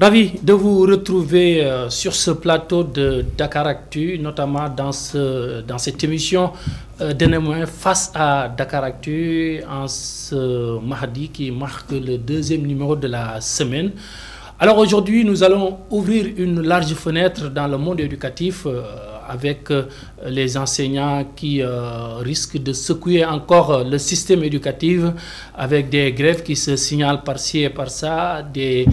Ravi de vous retrouver euh, sur ce plateau de Dakar Actu, notamment dans, ce, dans cette émission euh, face à Dakar Actu en ce mardi qui marque le deuxième numéro de la semaine. Alors aujourd'hui, nous allons ouvrir une large fenêtre dans le monde éducatif. Euh, avec euh, les enseignants qui euh, risquent de secouer encore euh, le système éducatif avec des grèves qui se signalent par-ci et par-ça, des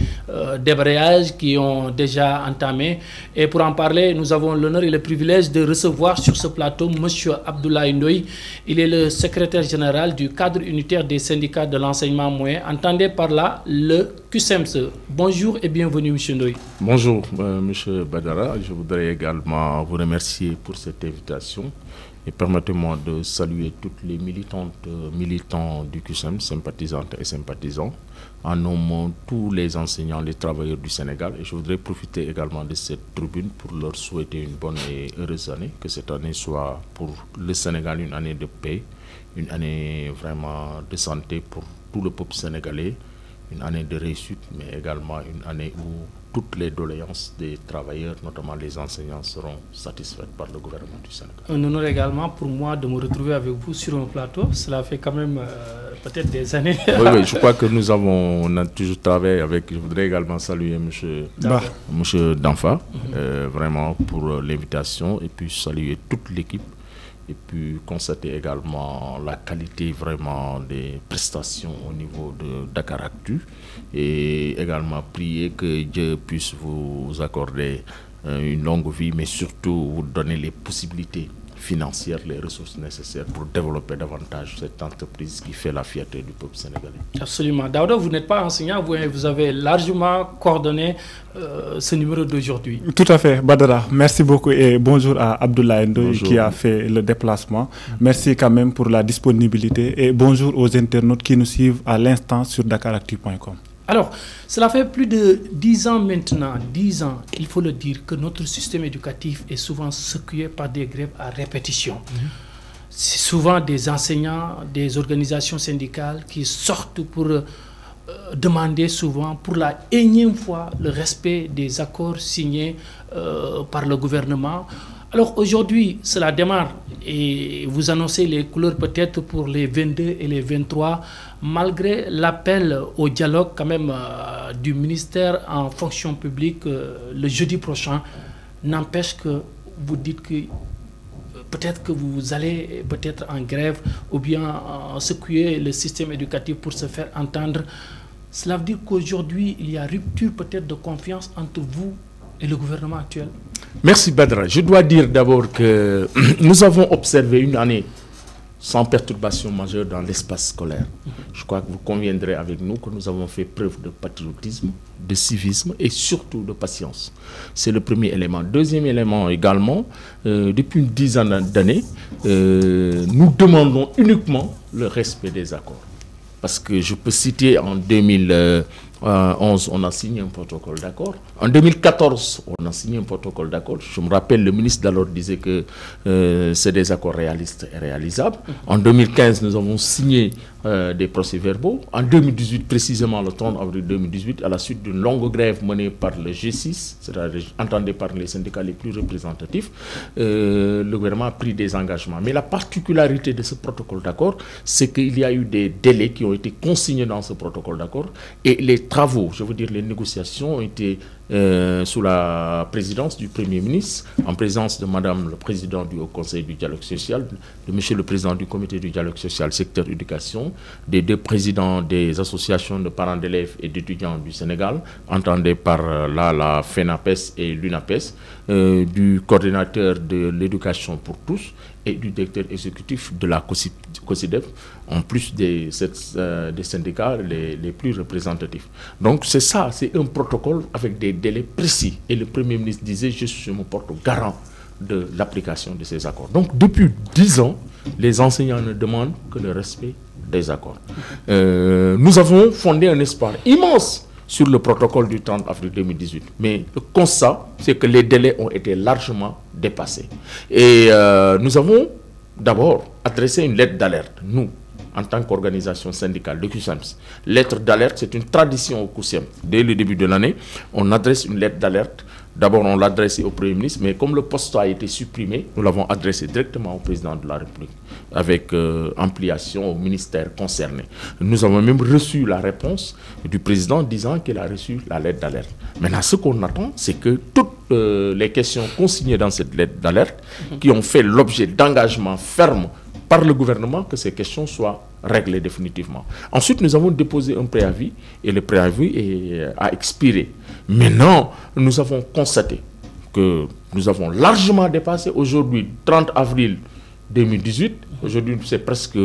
débrayages qui ont déjà entamé. Et pour en parler, nous avons l'honneur et le privilège de recevoir sur ce plateau M. Abdoulaye Ndoye. Il est le secrétaire général du cadre unitaire des syndicats de l'enseignement moyen. Entendez par là le QSEMS. Bonjour et bienvenue, M. Ndoye. Bonjour, M. Badara. Je voudrais également vous remercier pour cette invitation et permettez-moi de saluer toutes les militantes, euh, militants du QSEM, sympathisantes et sympathisants, en nommant tous les enseignants, les travailleurs du Sénégal. Et je voudrais profiter également de cette tribune pour leur souhaiter une bonne et heureuse année, que cette année soit pour le Sénégal une année de paix, une année vraiment de santé pour tout le peuple sénégalais, une année de réussite, mais également une année où toutes les doléances des travailleurs, notamment les enseignants, seront satisfaites par le gouvernement du Sénégal. Un honneur également pour moi de me retrouver avec vous sur un plateau. Cela fait quand même euh, peut-être des années. oui, oui, je crois que nous avons on a toujours travaillé avec. Je voudrais également saluer M. Monsieur Danfa, euh, vraiment pour l'invitation, et puis saluer toute l'équipe et puis constater également la qualité vraiment des prestations au niveau de Dakar Actu. Et également prier que Dieu puisse vous accorder euh, une longue vie mais surtout vous donner les possibilités financières, les ressources nécessaires pour développer davantage cette entreprise qui fait la fierté du peuple sénégalais. Absolument. D'abord, vous n'êtes pas enseignant, vous, vous avez largement coordonné euh, ce numéro d'aujourd'hui. Tout à fait, Badara. Merci beaucoup et bonjour à Abdoulaye Ndoye qui a fait le déplacement. Merci quand même pour la disponibilité et bonjour aux internautes qui nous suivent à l'instant sur dakaractu.com. Alors, cela fait plus de dix ans maintenant, dix ans, il faut le dire, que notre système éducatif est souvent secoué par des grèves à répétition. Mhm. C'est souvent des enseignants, des organisations syndicales qui sortent pour euh, demander souvent, pour la énième fois, le respect des accords signés euh, par le gouvernement alors aujourd'hui, cela démarre et vous annoncez les couleurs peut-être pour les 22 et les 23, malgré l'appel au dialogue quand même euh, du ministère en fonction publique euh, le jeudi prochain, n'empêche que vous dites que euh, peut-être que vous allez peut-être en grève ou bien secouer le système éducatif pour se faire entendre. Cela veut dire qu'aujourd'hui, il y a rupture peut-être de confiance entre vous et le gouvernement actuel Merci Badra. Je dois dire d'abord que nous avons observé une année sans perturbation majeure dans l'espace scolaire. Je crois que vous conviendrez avec nous que nous avons fait preuve de patriotisme, de civisme et surtout de patience. C'est le premier élément. Deuxième élément également, euh, depuis une dizaine d'années, euh, nous demandons uniquement le respect des accords. Parce que je peux citer en 2000... 2011, on a signé un protocole d'accord. En 2014, on a signé un protocole d'accord. Je me rappelle, le ministre d'alors disait que euh, c'est des accords réalistes et réalisables. En 2015, nous avons signé euh, des procès-verbaux. En 2018, précisément le 30 avril 2018, à la suite d'une longue grève menée par le G6, c'est-à-dire entendue par les syndicats les plus représentatifs, euh, le gouvernement a pris des engagements. Mais la particularité de ce protocole d'accord, c'est qu'il y a eu des délais qui ont été consignés dans ce protocole d'accord et les travaux, je veux dire les négociations ont été euh, sous la présidence du Premier ministre, en présence de Madame le Président du Haut Conseil du dialogue social, de Monsieur le Président du Comité du dialogue social secteur éducation, des deux présidents des associations de parents d'élèves et d'étudiants du Sénégal, entendés par euh, là la FENAPES et l'UNAPES, euh, du coordinateur de l'éducation pour tous et du directeur exécutif de la COSIDEF, en plus des, euh, syndicats les, plus représentatifs. Donc c'est ça, c'est un protocole avec des délais précis. Et le Premier ministre disait, je, me porte garant de l'application de ces accords. Donc depuis dix ans, les enseignants ne demandent que le respect des accords. Euh, nous avons fondé un espoir immense sur le protocole du 30 avril 2018. Mais le constat, c'est que les délais ont été largement dépassés. Et euh, nous avons d'abord adressé une lettre d'alerte, nous, en tant qu'organisation syndicale de QSAMS. Lettre d'alerte, c'est une tradition au QSEM. Dès le début de l'année, on adresse une lettre d'alerte. D'abord, on l'adresse au Premier ministre, mais comme le poste a été supprimé, nous l'avons adressé directement au président de la République, avec euh, ampliation au ministère concerné. Nous avons même reçu la réponse du président disant qu'il a reçu la lettre d'alerte. Maintenant, ce qu'on attend, c'est que toutes euh, les questions consignées dans cette lettre d'alerte, qui ont fait l'objet d'engagements fermes par le gouvernement que ces questions soient réglées définitivement. Ensuite, nous avons déposé un préavis et le préavis est, a expiré. Maintenant, nous avons constaté que nous avons largement dépassé aujourd'hui, 30 avril 2018, aujourd'hui c'est presque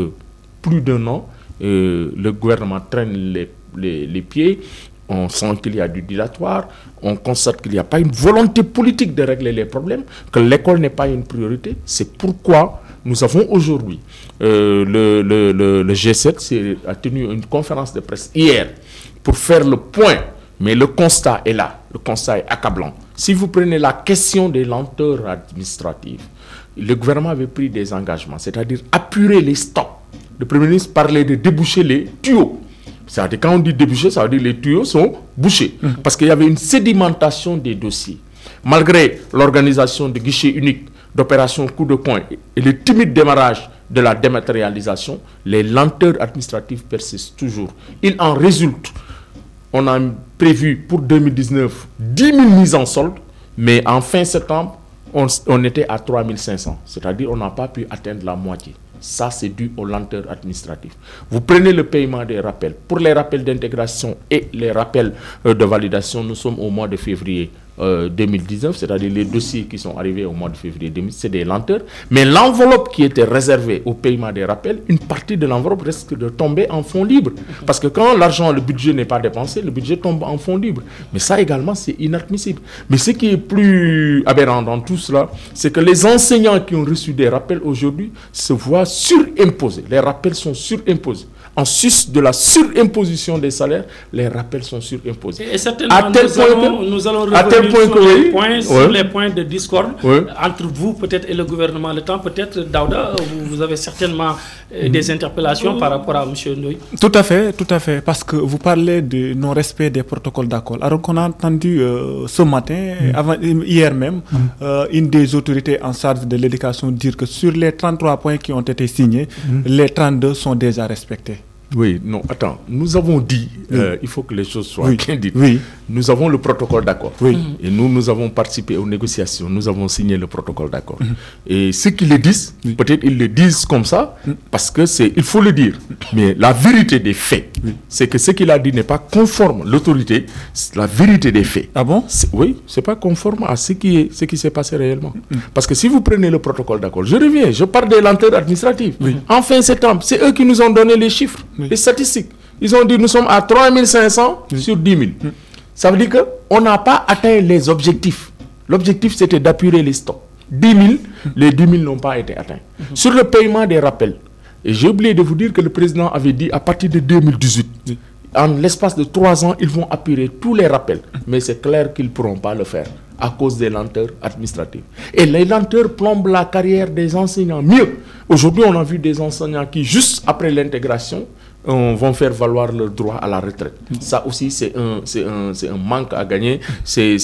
plus d'un an, euh, le gouvernement traîne les, pieds, on sent qu'il y a du dilatoire, on constate qu'il n'y a pas une volonté politique de régler les problèmes, que l'école n'est pas une priorité. C'est pourquoi nous avons aujourd'hui, euh, le, le, G7 a tenu une conférence de presse hier pour faire le point, mais le constat est là, le constat est accablant. Si vous prenez la question des lenteurs administratives, le gouvernement avait pris des engagements, c'est-à-dire apurer les stocks. Le Premier ministre parlait de déboucher les tuyaux. C'est-à-dire quand on dit déboucher, ça veut dire les tuyaux sont bouchés. Parce qu'il y avait une sédimentation des dossiers. Malgré l'organisation de guichets uniques, d'opération coup de poing et le timide démarrage de la dématérialisation, les lenteurs administratives persistent toujours. Il en résulte, on a prévu pour 2019 10 000 mises en solde, mais en fin septembre, on, était à 3 500. C'est-à-dire on n'a pas pu atteindre la moitié. Ça, c'est dû aux lenteurs administratives. Vous prenez le paiement des rappels. Pour les rappels d'intégration et les rappels euh, de validation, nous sommes au mois de février euh, 2019, c'est-à-dire les dossiers qui sont arrivés au mois de février 2019, c'est des lenteurs. Mais l'enveloppe qui était réservée au paiement des rappels, une partie de l'enveloppe risque de tomber en fonds libres. Parce que quand l'argent, le budget n'est pas dépensé, le budget tombe en fonds libres. Mais ça également, c'est inadmissible. Mais ce qui est plus aberrant dans tout cela, c'est que les enseignants qui ont reçu des rappels aujourd'hui se voient surimposés. Les rappels sont surimposés en sus de la surimposition des salaires, les rappels sont surimposés. Et certainement, à tel nous, point allons, que, nous allons revenir tel point sur, que, les, oui, points, sur les points de discorde oui. entre vous peut-être et le gouvernement. Le temps peut-être, Daouda, vous, vous, avez certainement des interpellations par rapport à M. Ndoye. Tout à fait, tout à fait, parce que vous parlez de non-respect des protocoles d'accord. Alors qu'on a entendu euh, ce matin, mm. avant, hier même, mm. euh, une des autorités en charge de l'éducation dire que sur les 33 points qui ont été signés, mm. les 32 sont déjà respectés. Oui, non, attends. Nous avons dit, oui. euh, il faut que les choses soient oui. bien dites. Oui. Nous avons le protocole d'accord. Oui. Et nous, nous avons participé aux négociations. Nous avons signé le protocole d'accord. Mm -hmm. Et ceux qui le disent, peut-être ils le disent comme ça, parce que c'est, il faut le dire. Mais la vérité des faits, c'est que ce qu'il a dit n'est pas conforme. L'autorité, la vérité des faits. Ah bon? Oui, c'est pas conforme à ce qui est, ce qui s'est passé réellement. Parce que si vous prenez le protocole d'accord, je reviens, je parle des lenteurs administratives. En fin septembre, c'est eux qui nous ont donné les chiffres les statistiques. Ils ont dit nous sommes à 3500 oui. sur 10 000. Oui. Ça veut dire qu'on n'a pas atteint les objectifs. L'objectif, c'était d'appuyer les stocks. 10 000, les 10 000 n'ont pas été atteints. Mm. Sur le paiement des rappels, et j'ai oublié de vous dire que le président avait dit à partir de 2018, oui. en l'espace de 3 ans, ils vont appuyer tous les rappels. Mais c'est clair qu'ils ne pourront pas le faire à cause des lenteurs administratives. Et les lenteurs plombent la carrière des enseignants. Mieux, aujourd'hui, on a vu des enseignants qui, juste après l'intégration, euh, vont faire valoir leur droit à la retraite. Mmh. Ça aussi, c'est un, un, un manque à gagner. C'est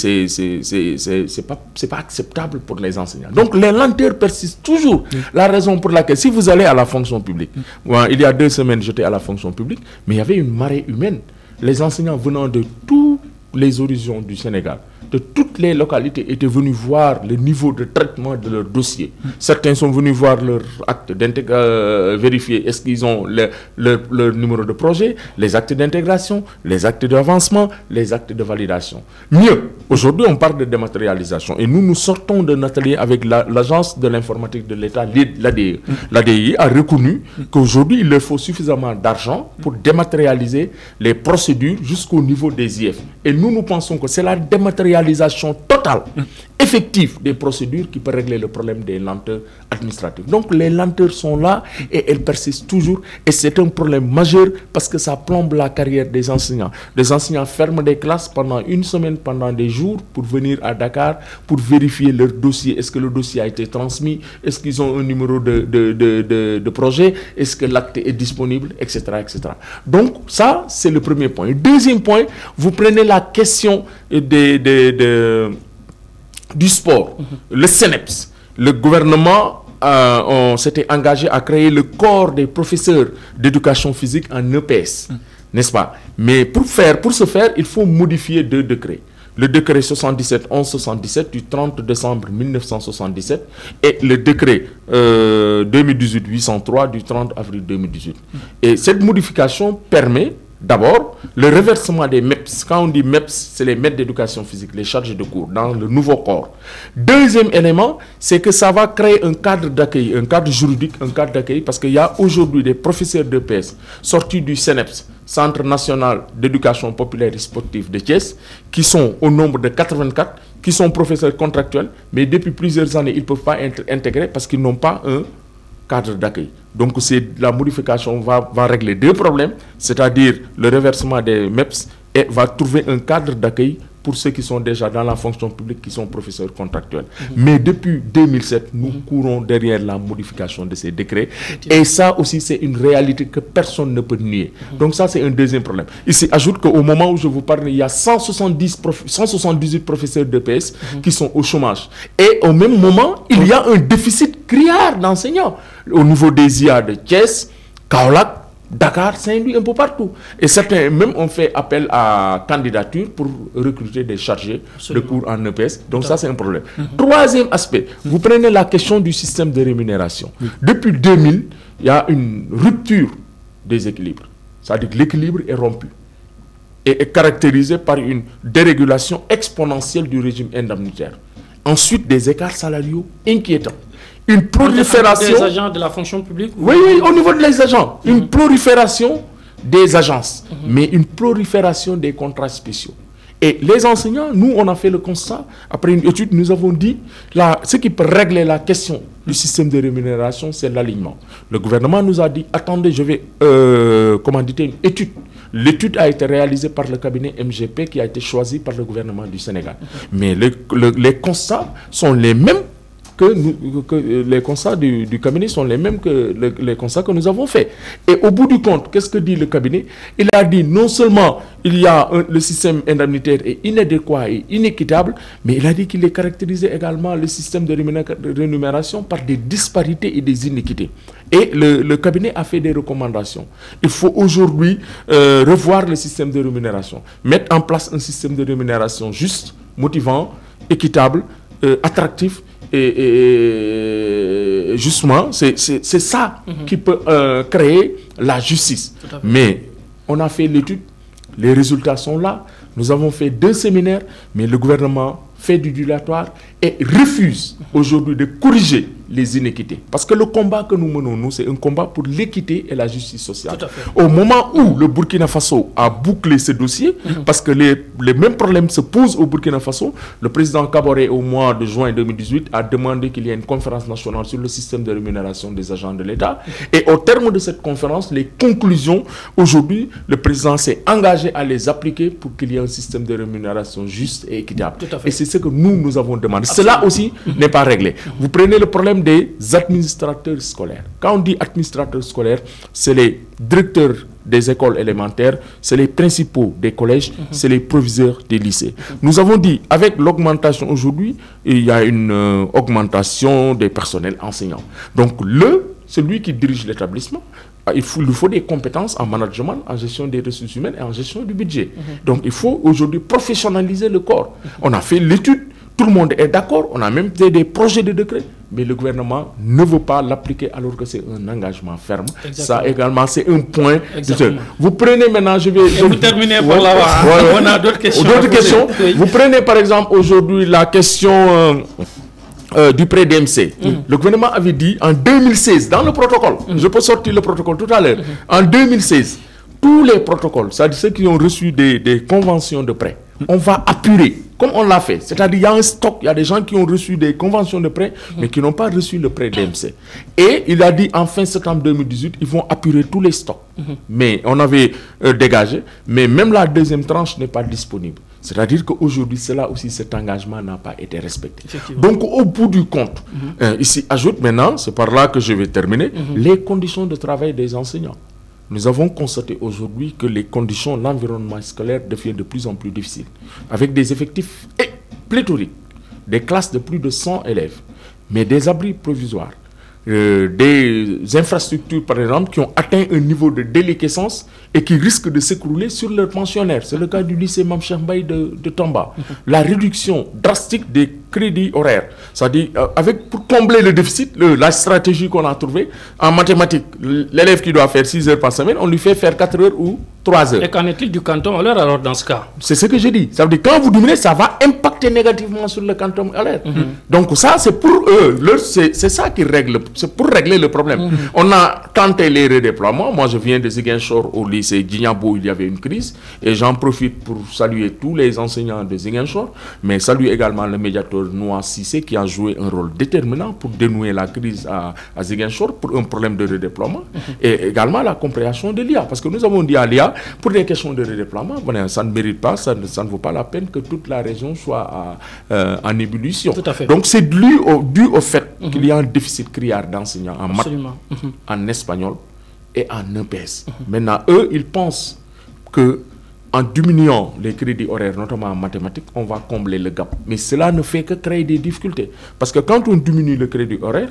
pas, pas acceptable pour les enseignants. Donc, les lenteurs persistent toujours. Mmh. La raison pour laquelle, si vous allez à la fonction publique, ouais, il y a deux semaines, j'étais à la fonction publique, mais il y avait une marée humaine. Les enseignants venant de tous les horizons du Sénégal, de toutes les localités étaient venus voir le niveau de traitement de leur dossier. Certains sont venus voir leur acte d'intégration, euh, vérifier est-ce qu'ils ont le, le, leur numéro de projet, les actes d'intégration, les actes d'avancement, les actes de validation. Mieux, aujourd'hui on parle de dématérialisation et nous nous sortons d'un atelier avec l'agence la, de l'informatique de l'État, l'ADI. L'ADI a reconnu qu'aujourd'hui il leur faut suffisamment d'argent pour dématérialiser les procédures jusqu'au niveau des IF. Et nous, nous pensons que c'est la dématérialisation totale, effective des procédures qui peut régler le problème des lenteurs administrative. Donc les lenteurs sont là et elles persistent toujours et c'est un problème majeur parce que ça plombe la carrière des enseignants. Les enseignants ferment des classes pendant une semaine, pendant des jours pour venir à Dakar pour vérifier leur dossier. Est-ce que le dossier a été transmis? Est-ce qu'ils ont un numéro de, de, de, de projet? Est-ce que l'acte est disponible? Etc. etc. Donc ça, c'est le premier point. Deuxième point, vous prenez la question des, des, du sport, le CNEPS. Le gouvernement euh, s'était engagé à créer le corps des professeurs d'éducation physique en EPS, n'est-ce pas? Mais pour, faire, pour ce faire, il faut modifier deux décrets. Le décret 77 1177 du 30 décembre 1977 et le décret 2018 euh, 803 du 30 avril 2018. Et cette modification permet D'abord, le reversement des MEPS. Quand on dit MEPS, c'est les maîtres d'éducation physique, les charges de cours dans le nouveau corps. Deuxième élément, c'est que ça va créer un cadre d'accueil, un cadre juridique, un cadre d'accueil, parce qu'il y a aujourd'hui des professeurs de PS sortis du CNEPS, Centre national d'éducation populaire et sportive de Thiès, qui sont au nombre de 84, qui sont professeurs contractuels, mais depuis plusieurs années, ils ne peuvent pas être intégrés parce qu'ils n'ont pas un cadre d'accueil. Donc la modification va, va régler deux problèmes, c'est-à-dire le reversement des MEPS et va trouver un cadre d'accueil pour ceux qui sont déjà dans la fonction publique, qui sont professeurs contractuels. Mais depuis 2007, nous courons derrière la modification de ces décrets. Et ça aussi, c'est une réalité que personne ne peut nier. Donc ça, c'est un deuxième problème. Ici, ajoute qu'au moment où je vous parle, il y a 170 178 professeurs de PS qui sont au chômage. Et au même moment, il y a un déficit criard d'enseignants au niveau des IA de Thiès, Kaolak, Dakar, Saint-Louis, un peu partout. Et certains même ont fait appel à candidature pour recruter des chargés de cours en EPS. Donc ça, c'est un problème. Mhm. Troisième aspect, vous prenez la question du système de rémunération. Depuis 2000, il y a une rupture des équilibres. C'est-à-dire que l'équilibre est rompu et est caractérisé par une dérégulation exponentielle du régime indemnitaire. Ensuite, des écarts salariaux inquiétants une prolifération. Des agents de la fonction publique Oui, oui, au niveau des agents. Une mhm. prolifération des agences, mhm. mais une prolifération des contrats spéciaux. Et les enseignants, nous, on a fait le constat, après une étude, nous avons dit, là, ce qui peut régler la question du système de rémunération, c'est l'alignement. Le gouvernement nous a dit, attendez, je vais euh, commanditer une étude. L'étude a été réalisée par le cabinet MGP qui a été choisi par le gouvernement du Sénégal. Mhm. Mais les constats sont les mêmes que, nous, les constats du, cabinet sont les mêmes que les constats que nous avons faits. Et au bout du compte, qu'est-ce que dit le cabinet? Il a dit non seulement il y a le système indemnitaire est inadéquat et inéquitable, mais il a dit qu'il est caractérisé également le système de rémunération par des disparités et des inéquités. Et le, cabinet a fait des recommandations. Il faut aujourd'hui euh, revoir le système de rémunération, mettre en place un système de rémunération juste, motivant, équitable, euh, attractif et, justement, c'est ça mhm. qui peut euh, créer la justice. Mais on a fait l'étude, les résultats sont là. Nous avons fait deux séminaires, mais le gouvernement fait du dilatoire et refuse aujourd'hui de corriger les inéquités. Parce que le combat que nous menons, nous, c'est un combat pour l'équité et la justice sociale. Au moment où le Burkina Faso a bouclé ce dossier, mhm. parce que les, les, mêmes problèmes se posent au Burkina Faso, le président Kabore, au mois de juin 2018, a demandé qu'il y ait une conférence nationale sur le système de rémunération des agents de l'État. Mhm. Et au terme de cette conférence, les conclusions, aujourd'hui, le président s'est engagé à les appliquer pour qu'il y ait un système de rémunération juste et équitable. Et c'est ce que nous, nous avons demandé. Cela aussi n'est pas réglé. Vous prenez le problème des administrateurs scolaires. Quand on dit administrateurs scolaires, c'est les directeurs des écoles élémentaires, c'est les principaux des collèges, mhm. c'est les proviseurs des lycées. Nous avons dit, avec l'augmentation aujourd'hui, il y a une euh, augmentation des personnels enseignants. Donc, le, celui qui dirige l'établissement, ah, il, faut, lui faut des compétences en management, en gestion des ressources humaines et en gestion du budget. Mhm. Donc, il faut aujourd'hui professionnaliser le corps. On a fait l'étude tout le monde est d'accord, on a même des, projets de décret, mais le gouvernement ne veut pas l'appliquer alors que c'est un engagement ferme. Ça également, c'est un point. Vous prenez maintenant, je vais... vous terminez par là On a d'autres questions. D'autres questions. Vous prenez par exemple aujourd'hui la question... Euh, euh, du prêt DMC. Mm. Le gouvernement avait dit en 2016, dans le protocole, mm. je peux sortir le protocole tout à l'heure, mm-hmm. en 2016, tous les protocoles, c'est-à-dire ceux qui ont reçu des, des conventions de prêt, on va apurer comme on l'a fait. C'est-à-dire, il y a un stock, il y a des gens qui ont reçu des conventions de prêt, mais qui n'ont pas reçu le prêt d'MC. Et il a dit, en fin septembre 2018, ils vont apurer tous les stocks. Mais on avait euh, dégagé, mais même la deuxième tranche n'est pas disponible. C'est-à-dire qu'aujourd'hui, cela aussi, cet engagement n'a pas été respecté. Donc, au bout du compte, euh, ici, ajoute maintenant, c'est par là que je vais terminer, les conditions de travail des enseignants. Nous avons constaté aujourd'hui que les conditions, l'environnement scolaire devient de plus en plus difficile, avec des effectifs pléthoriques, des classes de plus de 100 élèves, mais des abris provisoires, euh, des infrastructures, par exemple, qui ont atteint un niveau de déliquescence et qui risquent de s'écrouler sur leurs pensionnaires. C'est le cas du lycée Mamchambay de, de Tamba. La réduction drastique des crédits horaires, c'est-à-dire euh, avec, pour combler le déficit, le- la stratégie qu'on a trouvée, en mathématiques, l'élève qui doit faire 6 heures par semaine, on lui fait faire 4 heures ou 3 heures. Et qu'en est-il du canton alors, alors dans ce cas? C'est ce que je dis. Ça veut dire quand vous diminuez, ça va impacter négativement sur le canton scolaire. Donc ça, c'est pour eux. C'est ça qui règle. C'est pour régler le problème. On a tenté les redéploiements. Moi, je viens de Ziguinchor au lycée Djignabo, il y avait une crise. Et j'en profite pour saluer tous les enseignants de Ziguinchor, mais saluer également le médiateur Noah Sissé qui a joué un rôle déterminant pour dénouer la crise à, à Ziguinchor pour un problème de redéploiement. Et également la compréhension de l'IA. Parce que nous avons dit à l'IA, pour des questions de redéploiement, voilà, ça ne mérite pas, ça ne, ça ne vaut pas la peine que toute la région soit à, euh, en ébullition. Tout à fait. Donc c'est dû au, dû au fait qu'il y a un déficit criard d'enseignants en maths. Mhm. en espagnol et en EPS. Maintenant, eux, ils pensent que en diminuant les crédits horaires, notamment en mathématiques, on va combler le gap. Mais cela ne fait que créer des difficultés. Parce que quand on diminue le crédit horaire,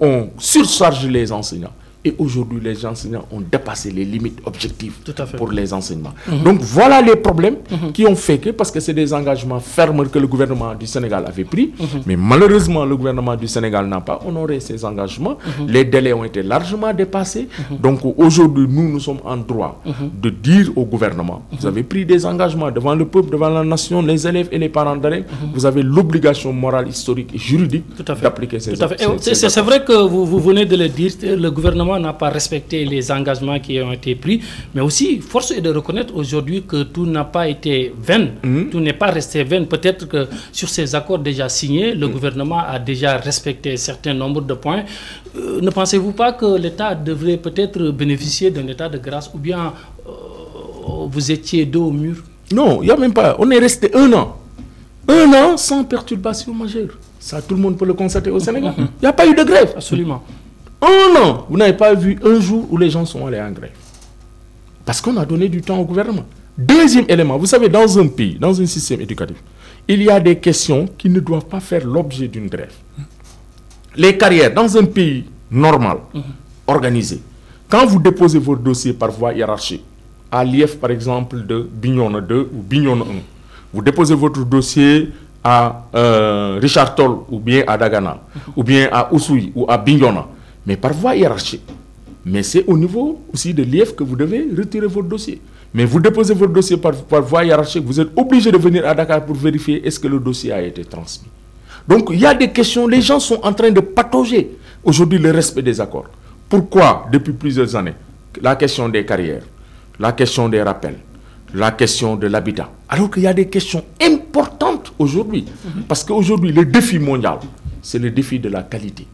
on surcharge les enseignants. Et aujourd'hui, les enseignants ont dépassé les limites objectives Tout à fait. pour les enseignements. Donc voilà les problèmes qui ont fait que, parce que c'est des engagements fermes que le gouvernement du Sénégal avait pris, mais malheureusement le gouvernement du Sénégal n'a pas honoré ces engagements. Les délais ont été largement dépassés. Donc aujourd'hui, nous, nous sommes en droit de dire au gouvernement, vous avez pris des engagements devant le peuple, devant la nation, les élèves et les parents d'élèves, vous avez l'obligation morale, historique et juridique d'appliquer ces ces c'est vrai que vous, vous venez de le dire, le gouvernement n'a pas respecté les engagements qui ont été pris, mais aussi, force est de reconnaître aujourd'hui que tout n'a pas été vain, tout n'est pas resté vain. Peut-être que sur ces accords déjà signés, le gouvernement a déjà respecté un certain nombre de points. Euh, ne pensez-vous pas que l'État devrait peut-être bénéficier d'un état de grâce ou bien euh, vous étiez dos au mur? Non, il n'y a même pas. On est resté un an. Un an sans perturbation majeure. Ça, tout le monde peut le constater au Sénégal. Il n'y a pas eu de grève. Absolument. Un an, vous n'avez pas vu un jour où les gens sont allés en grève. Parce qu'on a donné du temps au gouvernement. Deuxième élément, vous savez, dans un pays, dans un système éducatif, il y a des questions qui ne doivent pas faire l'objet d'une grève. Les carrières, dans un pays normal, organisé, quand vous déposez votre dossier par voie hiérarchique, à l'IF par exemple de Bignona 2 ou Bignona 1, vous déposez votre dossier à euh, Richard Toll ou bien à Dagana, ou bien à Ousoui ou à Bignona, mais par voie hiérarchique. Mais c'est au niveau aussi de l'IF que vous devez retirer votre dossier. Mais vous déposez votre dossier par, par voie hiérarchique, vous êtes obligé de venir à Dakar pour vérifier est-ce que le dossier a été transmis. Donc il y a des questions, les gens sont en train de patauger aujourd'hui le respect des accords. Pourquoi depuis plusieurs années La question des carrières, la question des rappels, la question de l'habitat. Alors qu'il y a des questions importantes aujourd'hui. Parce qu'aujourd'hui, le défi mondial, c'est le défi de la qualité.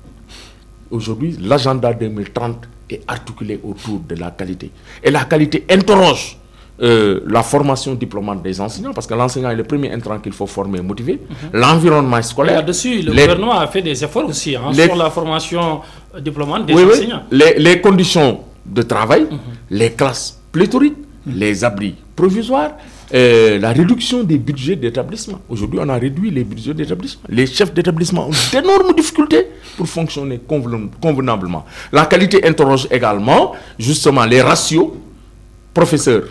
Aujourd'hui, l'agenda 2030 est articulé autour de la qualité. Et la qualité interroge euh, la formation diplômante des enseignants, parce que l'enseignant est le premier intrant qu'il faut former et motiver. L'environnement Et scolaire. Là-dessus, le les- gouvernement a fait des efforts aussi hein, Les- sur la formation euh, diplômante des Oui, oui. enseignants. Les, les conditions de travail, les classes pléthoriques, les abris provisoires, euh, la réduction des budgets d'établissement. Aujourd'hui, on a réduit les budgets d'établissement. Les chefs d'établissement ont d'énormes difficultés pour fonctionner conven- convenablement. La qualité interroge également, justement, les ratios professeurs,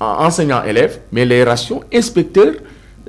en- enseignants-élèves, mais les ratios inspecteurs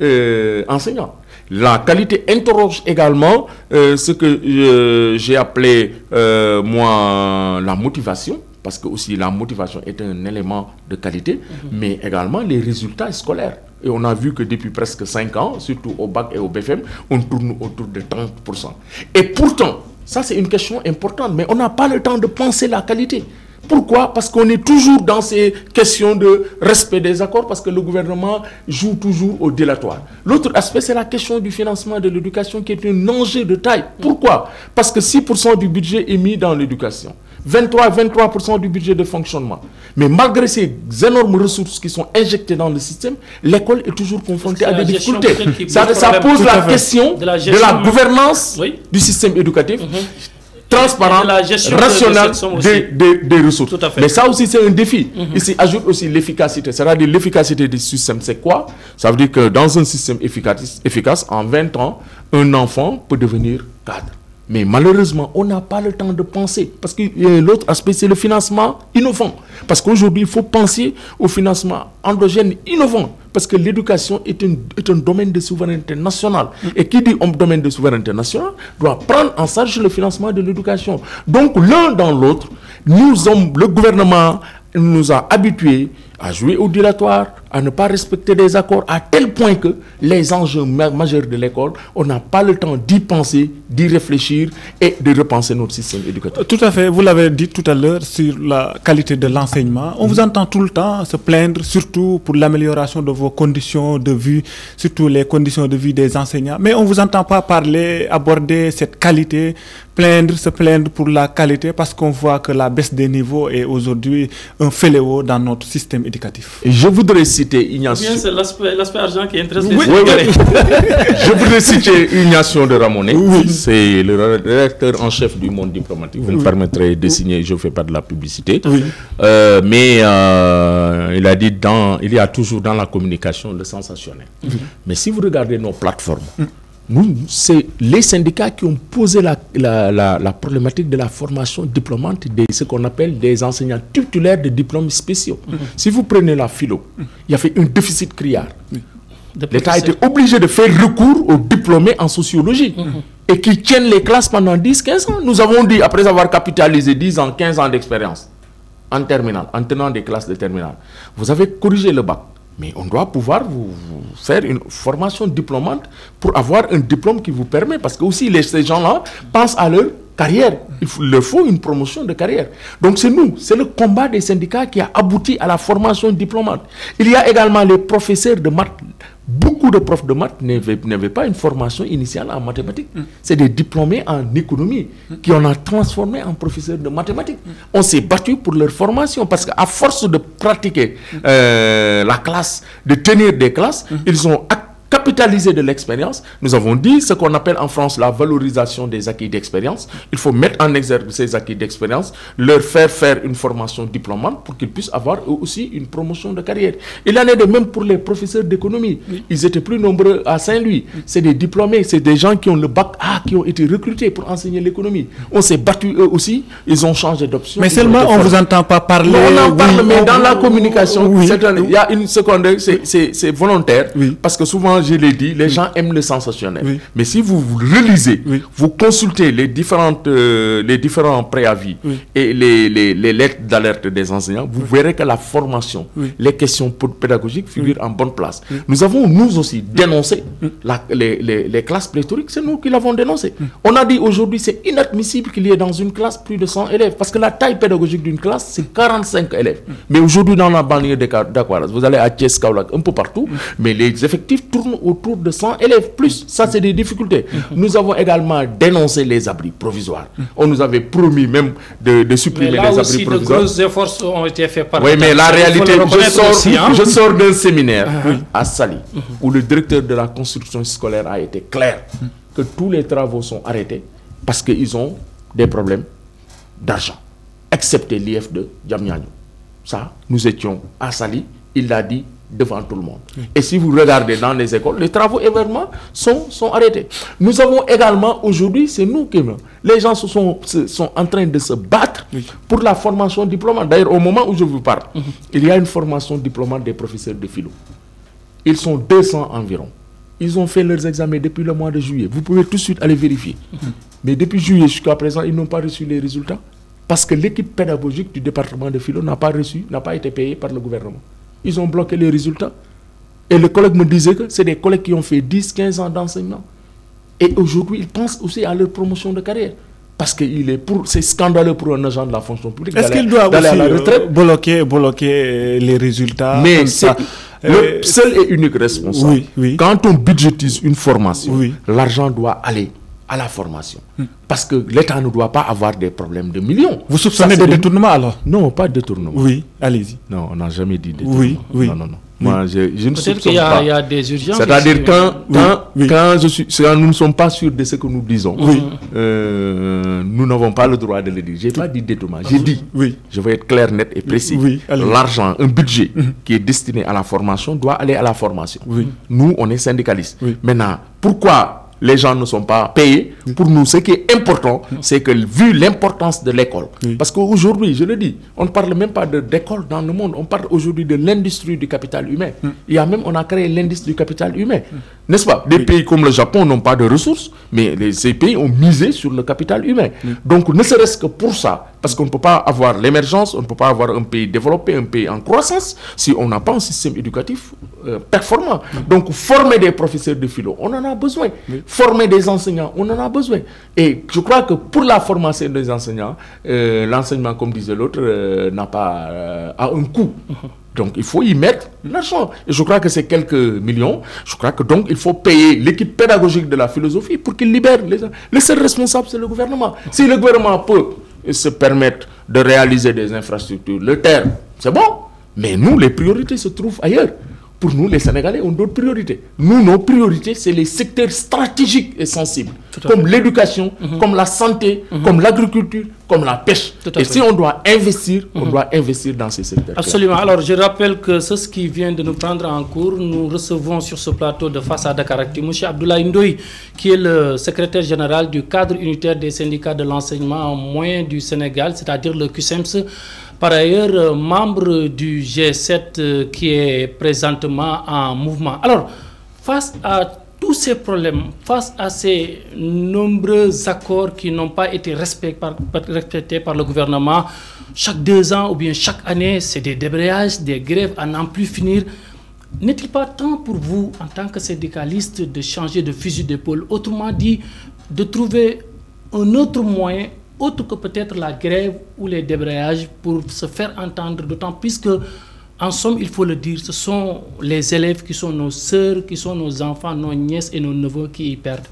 euh, enseignants. La qualité interroge également euh, ce que j'ai appelé, moi, la motivation, parce que aussi la motivation est un élément de qualité, mais également les résultats scolaires. Et on a vu que depuis presque 5 ans, surtout au bac et au BFM, on tourne autour de 30%. Et pourtant, ça c'est une question importante, mais on n'a pas le temps de penser la qualité. Pourquoi? Parce qu'on est toujours dans ces questions de respect des accords, parce que le gouvernement joue toujours au délatoire. L'autre aspect, c'est la question du financement de l'éducation qui est un enjeu de taille. Pourquoi? Parce que 6% du budget est mis dans l'éducation. 23 23% du budget de fonctionnement. Mais malgré ces énormes ressources qui sont injectées dans le système, l'école est toujours confrontée à des difficultés. Ça, pose la question de la, gouvernance du système éducatif. Mhm. transparent, rationnel des, ressources. Mais ça aussi, c'est un défi. Mhm. Ici, ajoute aussi l'efficacité. C'est-à-dire l'efficacité du système, c'est quoi? Ça veut dire que dans un système efficace, efficace, en 20 ans, un enfant peut devenir cadre. Mais malheureusement, on n'a pas le temps de penser. Parce que l'autre aspect, c'est le financement innovant. Parce qu'aujourd'hui, il faut penser au financement endogène innovant. Parce que l'éducation est un, domaine de souveraineté nationale. Et qui dit un domaine de souveraineté nationale doit prendre en charge le financement de l'éducation. Donc, l'un dans l'autre, nous sommes, le gouvernement nous a habitués à jouer au dilatoire, à ne pas respecter des accords, à tel point que les enjeux majeurs de l'école, on n'a pas le temps d'y penser, d'y réfléchir et de repenser notre système éducatif. Tout à fait, vous l'avez dit tout à l'heure sur la qualité de l'enseignement. On vous entend tout le temps se plaindre, surtout pour l'amélioration de vos conditions de vie, surtout les conditions de vie des enseignants. Mais on ne vous entend pas parler, aborder cette qualité, plaindre, se plaindre pour la qualité, parce qu'on voit que la baisse des niveaux est aujourd'hui un fléau dans notre système éducatif. Je voudrais citer Ignacio. c'est l'aspect argent qui intéresse les oui, Je voudrais citer Ignacio de Ramonet. C'est le rédacteur en chef du monde diplomatique. Vous me permettrez de signer, je ne fais pas de la publicité. Euh, mais euh, il a dit dans, il y a toujours dans la communication le sensationnel. Mais si vous regardez nos plateformes, mm c'est les syndicats qui ont posé la, la, problématique de la formation diplômante de ce qu'on appelle des enseignants titulaires de diplômes spéciaux. Mhm. Si vous prenez la philo, il y avait un déficit criard. L'État a été obligé de faire recours aux diplômés en sociologie mhm. et qui tiennent les classes pendant 10-15 ans. Nous avons dit, après avoir capitalisé 10 ans, 15 ans d'expérience en terminale, en tenant des classes de terminale, vous avez corrigé le bac. Mais on doit pouvoir vous, faire une formation diplômante pour avoir un diplôme qui vous permet, parce que aussi les, ces gens-là pensent à leur carrière. Il leur faut une promotion de carrière. Donc c'est nous, c'est le combat des syndicats qui a abouti à la formation diplômante. Il y a également les professeurs de maths Beaucoup de profs de maths n'avaient pas une formation initiale en mathématiques. Mm. C'est des diplômés en économie mm. qui on a transformé en professeurs de mathématiques. Mm. On s'est battu pour leur formation parce qu'à force de pratiquer euh, la classe, de tenir des classes, ils ont capitaliser de l'expérience. Nous avons dit ce qu'on appelle en France la valorisation des acquis d'expérience. Il faut mettre en exergue ces acquis d'expérience, leur faire faire une formation diplômante pour qu'ils puissent avoir eux aussi une promotion de carrière. Il en est de même pour les professeurs d'économie. Ils étaient plus nombreux à Saint-Louis. C'est des diplômés, c'est des gens qui ont le bac A, qui ont été recrutés pour enseigner l'économie. On s'est battu eux aussi, ils ont changé d'option. Mais seulement on ne vous entend pas parler. on en parle, mais dans la communication, il y a une seconde, c'est volontaire, parce que souvent je l'ai dit, les gens aiment le sensationnel. Mais si vous, vous relisez, vous consultez les, différentes, euh, les différents préavis et les, les, lettres d'alerte des enseignants, vous verrez que la formation, les questions pédagogiques figurent en bonne place. Nous avons, nous aussi, dénoncé la, les, les, classes pléthoriques, c'est nous qui l'avons dénoncé. On a dit aujourd'hui, c'est inadmissible qu'il y ait dans une classe plus de 100 élèves, parce que la taille pédagogique d'une classe, c'est 45 élèves. Mais aujourd'hui, dans la banlieue d'Aquaras, vous allez à Thiès, un peu partout, mais les effectifs tournent autour de 100 élèves plus. Ça, c'est des difficultés. Nous avons également dénoncé les abris provisoires. On nous avait promis même de, supprimer les abris provisoires. De gros efforts ont été faits par Oui, mais la réalité, hein. je sors, d'un séminaire à Sali où le directeur de la construction scolaire a été clair que tous les travaux sont arrêtés parce qu'ils ont des problèmes d'argent, excepté l'IF de Djamnyadjo. Ça, nous étions à Sali, il l'a dit devant tout le monde. Et si vous regardez dans les écoles, les travaux événements sont, sont arrêtés. Nous avons également, aujourd'hui, c'est nous qui... Les gens se sont, sont en train de se battre pour la formation diplômante. D'ailleurs, au moment où je vous parle, il y a une formation diplômante des professeurs de philo. Ils sont 200 environ. Ils ont fait leurs examens depuis le mois de juillet. Vous pouvez tout de suite aller vérifier. Mais depuis juillet jusqu'à présent, ils n'ont pas reçu les résultats. Parce que l'équipe pédagogique du département de philo n'a pas reçu, n'a pas été payée par le gouvernement. Ils ont bloqué les résultats. Et le collègue me disait que c'est des collègues qui ont fait 10, 15 ans d'enseignement. Et aujourd'hui, ils pensent aussi à leur promotion de carrière. parce que c'est scandaleux pour un agent de la fonction publique. Est-ce qu'il doit aussi euh, bloquer, bloquer les résultats Mais c'est le euh, seul et unique responsable. Oui, oui. Quand on budgétise une formation, l'argent doit aller à la formation. Parce que l'État ne doit pas avoir des problèmes de millions. Vous soupçonnez des détournements alors Non, pas de détournement. Oui, allez-y. Non, on n'a jamais dit détournement. Oui, oui. Non, non, non. Moi, je, je ne Peut-être qu'il y, a des urgences. C'est-à-dire quand, quand, quand, je suis, quand nous ne sommes pas sûrs de ce que nous disons, euh, nous n'avons pas le droit de le dire. Je n'ai pas dit détournement. J'ai dit, oui. je vais être clair, net et précis. L'argent, un budget mhm. qui est destiné à la formation doit aller à la formation. Nous, on est syndicalistes. Maintenant, pourquoi les gens ne sont pas payés. Pour nous, ce qui est important, c'est que vu l'importance de l'école, parce qu'aujourd'hui, je le dis, on ne parle même pas d'école dans le monde, on parle aujourd'hui de l'industrie du capital humain. Il y a même, on a créé l'industrie du capital humain. N'est-ce pas? Des pays comme le Japon n'ont pas de ressources, mais ces pays ont misé sur le capital humain. Donc, ne serait-ce que pour ça, parce qu'on ne peut pas avoir l'émergence, on ne peut pas avoir un pays développé, un pays en croissance, si on n'a pas un système éducatif euh, performant. Donc, former des professeurs de philo, on en a besoin. Former des enseignants, on en a besoin. Et je crois que pour la formation des enseignants, euh, l'enseignement, comme disait l'autre, euh, n'a pas a un coût. Donc il faut y mettre l'argent. Et je crois que c'est quelques millions. Je crois que donc il faut payer l'équipe pédagogique de la philosophie pour qu'il libère les Le seul responsable, c'est le gouvernement. Si le gouvernement peut se permettre de réaliser des infrastructures, le terre, c'est bon. Mais nous, les priorités se trouvent ailleurs. Pour nous, les Sénégalais ont d'autres priorités. Nous, nos priorités, c'est les secteurs stratégiques et sensibles, comme l'éducation, mhm. comme la santé, mhm. comme l'agriculture, comme la pêche. et si on doit investir, on mhm. doit investir dans ces secteurs. Absolument. Alors, je rappelle que ce qui vient de nous prendre en cours, nous recevons sur ce plateau de face à Dakaracti M. Abdoulaye Ndoye, qui est le secrétaire général du cadre unitaire des syndicats de l'enseignement moyen du Sénégal, c'est-à-dire le QSEMS. Par ailleurs, euh, membre du G7 euh, qui est présentement en mouvement. Alors, face à tous ces problèmes, face à ces nombreux accords qui n'ont pas été respectés par, le gouvernement, chaque deux ans ou bien chaque année, c'est des débrayages, des grèves à n'en plus finir. N'est-il pas temps pour vous, en tant que syndicaliste, de changer de fusil d'épaule? Autrement dit, de trouver un autre moyen autre que peut-être la grève ou les débrayages pour se faire entendre, d'autant plus que, en somme, il faut le dire, ce sont les élèves qui sont nos sœurs, qui sont nos enfants, nos nièces et nos neveux qui y perdent.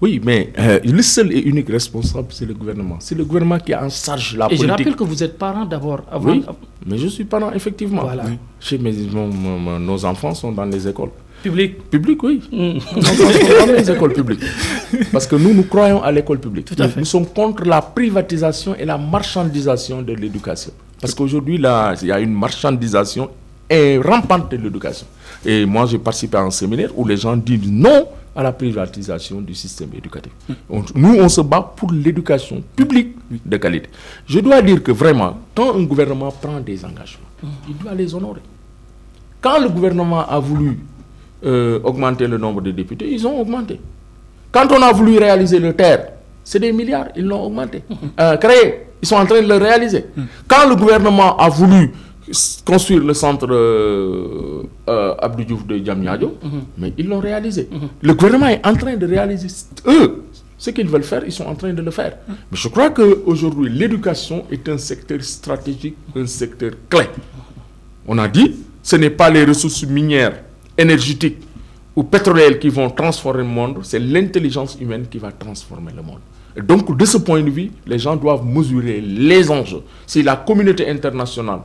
Oui, mais euh, le seul et unique responsable, c'est le gouvernement. C'est le gouvernement qui a en charge la politique. Et je rappelle que vous êtes parent d'abord. Oui, mais je suis parent, effectivement. Voilà. Chez mes, nos enfants sont dans les écoles. Public. Public, oui. Mm. Nous les écoles publiques. Parce que nous, nous croyons à l'école publique. Tout à fait. Nous sommes contre la privatisation et la marchandisation de l'éducation. Parce qu'aujourd'hui, là, il y a une marchandisation rampante de l'éducation. Et moi, j'ai participé à un séminaire où les gens disent non à la privatisation du système éducatif. Mm. nous, on se bat pour l'éducation publique de qualité. Je dois dire que vraiment, quand un gouvernement prend des engagements, mm. il doit les honorer. Quand le gouvernement a voulu euh, augmenter le nombre de députés, ils ont augmenté. Quand on a voulu réaliser le terre, c'est des milliards, ils l'ont augmenté. Euh, créé, ils sont en train de le réaliser. Quand le gouvernement a voulu construire le centre euh, euh Abdou Diouf de Djamnyadjo, mais ils l'ont réalisé. Le gouvernement est en train de réaliser. Eux, ce qu'ils veulent faire, ils sont en train de le faire. Mais je crois qu'aujourd'hui, l'éducation est un secteur stratégique, un secteur clé. On a dit, ce n'est pas les ressources minières énergétiques ou pétrolières qui vont transformer le monde, c'est l'intelligence humaine qui va transformer le monde donc, de ce point de vue, les gens doivent mesurer les enjeux. Si la communauté internationale,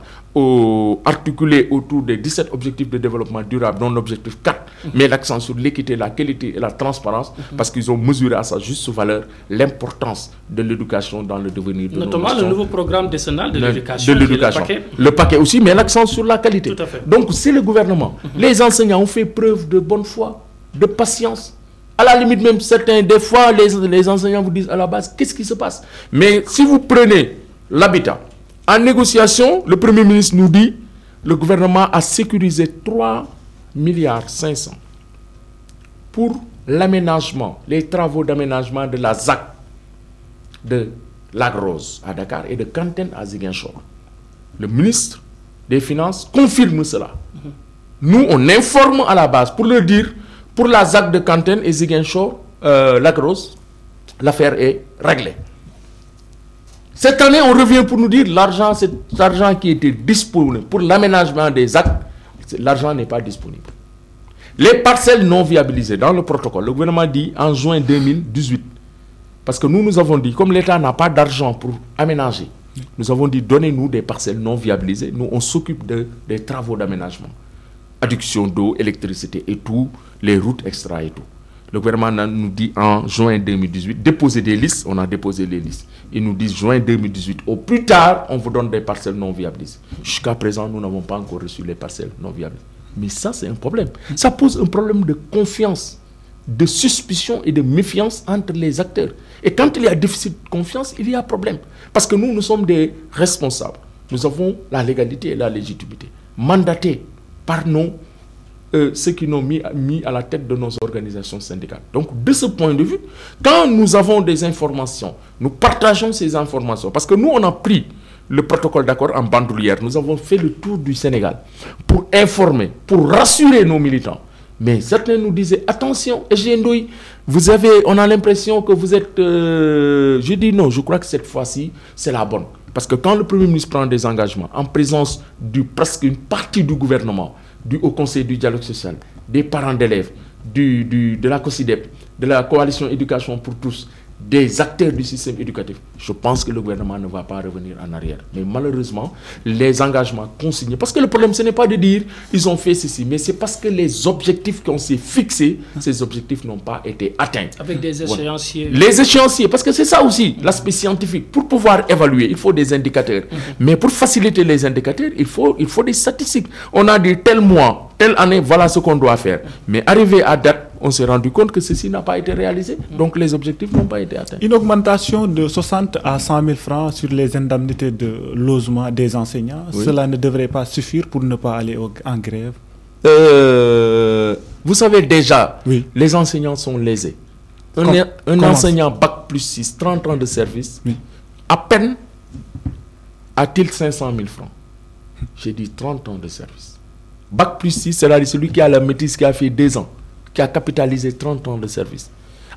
articulée autour des 17 objectifs de développement durable, dont l'objectif 4, met l'accent sur l'équité, la qualité et la transparence, parce qu'ils ont mesuré à sa juste valeur l'importance de l'éducation dans le devenir de Notamment le nouveau programme décennal de l'éducation. Le, le, paquet aussi met l'accent sur la qualité. Donc, si le gouvernement, les enseignants ont fait preuve de bonne foi, de patience, à la limite, même certains, des fois, les, les enseignants vous disent à la base, qu'est-ce qui se passe? Mais si vous prenez l'habitat, en négociation, le Premier ministre nous dit, le gouvernement a sécurisé 3 milliards 500 pour l'aménagement, les travaux d'aménagement de la ZAC de Lagrose à Dakar et de Canten à Ziguinchor. Le ministre des Finances confirme cela. Nous, on informe à la base pour leur dire pour la ZAC de Canten et Ziguinchor, euh, l'affaire est réglée. Cette année, on revient pour nous dire l'argent, cet argent qui était disponible pour l'aménagement des actes, l'argent n'est pas disponible. Les parcelles non viabilisées dans le protocole, le gouvernement dit en juin 2018, parce que nous, nous avons dit, comme l'État n'a pas d'argent pour aménager, nous avons dit, donnez-nous des parcelles non viabilisées. Nous, on s'occupe de, des travaux d'aménagement. Adduction d'eau, électricité et tout, les routes extra et tout. Le gouvernement nous dit en juin 2018, déposer des listes, on a déposé les listes. Ils nous disent juin 2018, au plus tard, on vous donne des parcelles non viabilisées. Jusqu'à présent, nous n'avons pas encore reçu les parcelles non viabilisées. Mais ça, c'est un problème. Ça pose un problème de confiance, de suspicion et de méfiance entre les acteurs. Et quand il y a déficit de confiance, il y a problème. Parce que nous, nous sommes des responsables. Nous avons la légalité et la légitimité, mandatés par nos euh, ceux qui nous ont mis, à la tête de nos organisations syndicales. Donc, de ce point de vue, quand nous avons des informations, nous partageons ces informations. Parce que nous, on a pris le protocole d'accord en bandoulière. Nous avons fait le tour du Sénégal pour informer, pour rassurer nos militants. Mais certains nous disaient, attention, Ndoui, vous avez, on a l'impression que vous êtes... Euh, je dis non, je crois que cette fois-ci, c'est la bonne. Parce que quand le Premier ministre prend des engagements en présence de presque une partie du gouvernement, du Haut Conseil du dialogue social, des parents d'élèves, du, du, de la COSIDEP, de la coalition éducation pour tous, des acteurs du système éducatif, je pense que le gouvernement ne va pas revenir en arrière. Mais malheureusement, les engagements consignés, parce que le problème, ce n'est pas de dire ils ont fait ceci, mais c'est parce que les objectifs qu'on s'est fixés, ces objectifs n'ont pas été atteints. Avec des échéanciers. Les échéanciers, parce que c'est ça aussi, l'aspect scientifique. Pour pouvoir évaluer, il faut des indicateurs. Mhm. Mais pour faciliter les indicateurs, il faut, il faut des statistiques. On a dit tel mois, telle année, voilà ce qu'on doit faire. Mais arriver à date, on s'est rendu compte que ceci n'a pas été réalisé. Donc les objectifs n'ont pas été atteints. Une augmentation de 60 à 100 000 francs sur les indemnités de logement des enseignants, cela ne devrait pas suffire pour ne pas aller en grève? Euh, Vous savez déjà, oui. les enseignants sont lésés. Un, un enseignant bac plus 6, 30 ans de service, oui. à peine a-t-il 500 000 francs? J'ai dit 30 ans de service. Bac plus 6, c'est celui qui a la maîtrise qui a fait 2 ans qui a capitalisé 30 ans de service.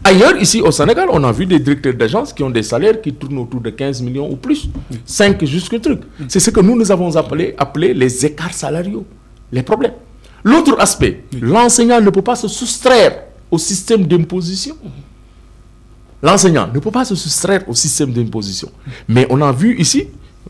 Ailleurs, ici au Sénégal, on a vu des directeurs d'agence qui ont des salaires qui tournent autour de 15 millions ou plus. 5 jusqu'au truc. C'est ce que nous, nous avons appelé, appelé les écarts salariaux, les problèmes. L'autre aspect, l'enseignant ne peut pas se soustraire au système d'imposition. L'enseignant ne peut pas se soustraire au système d'imposition. Mais on a vu ici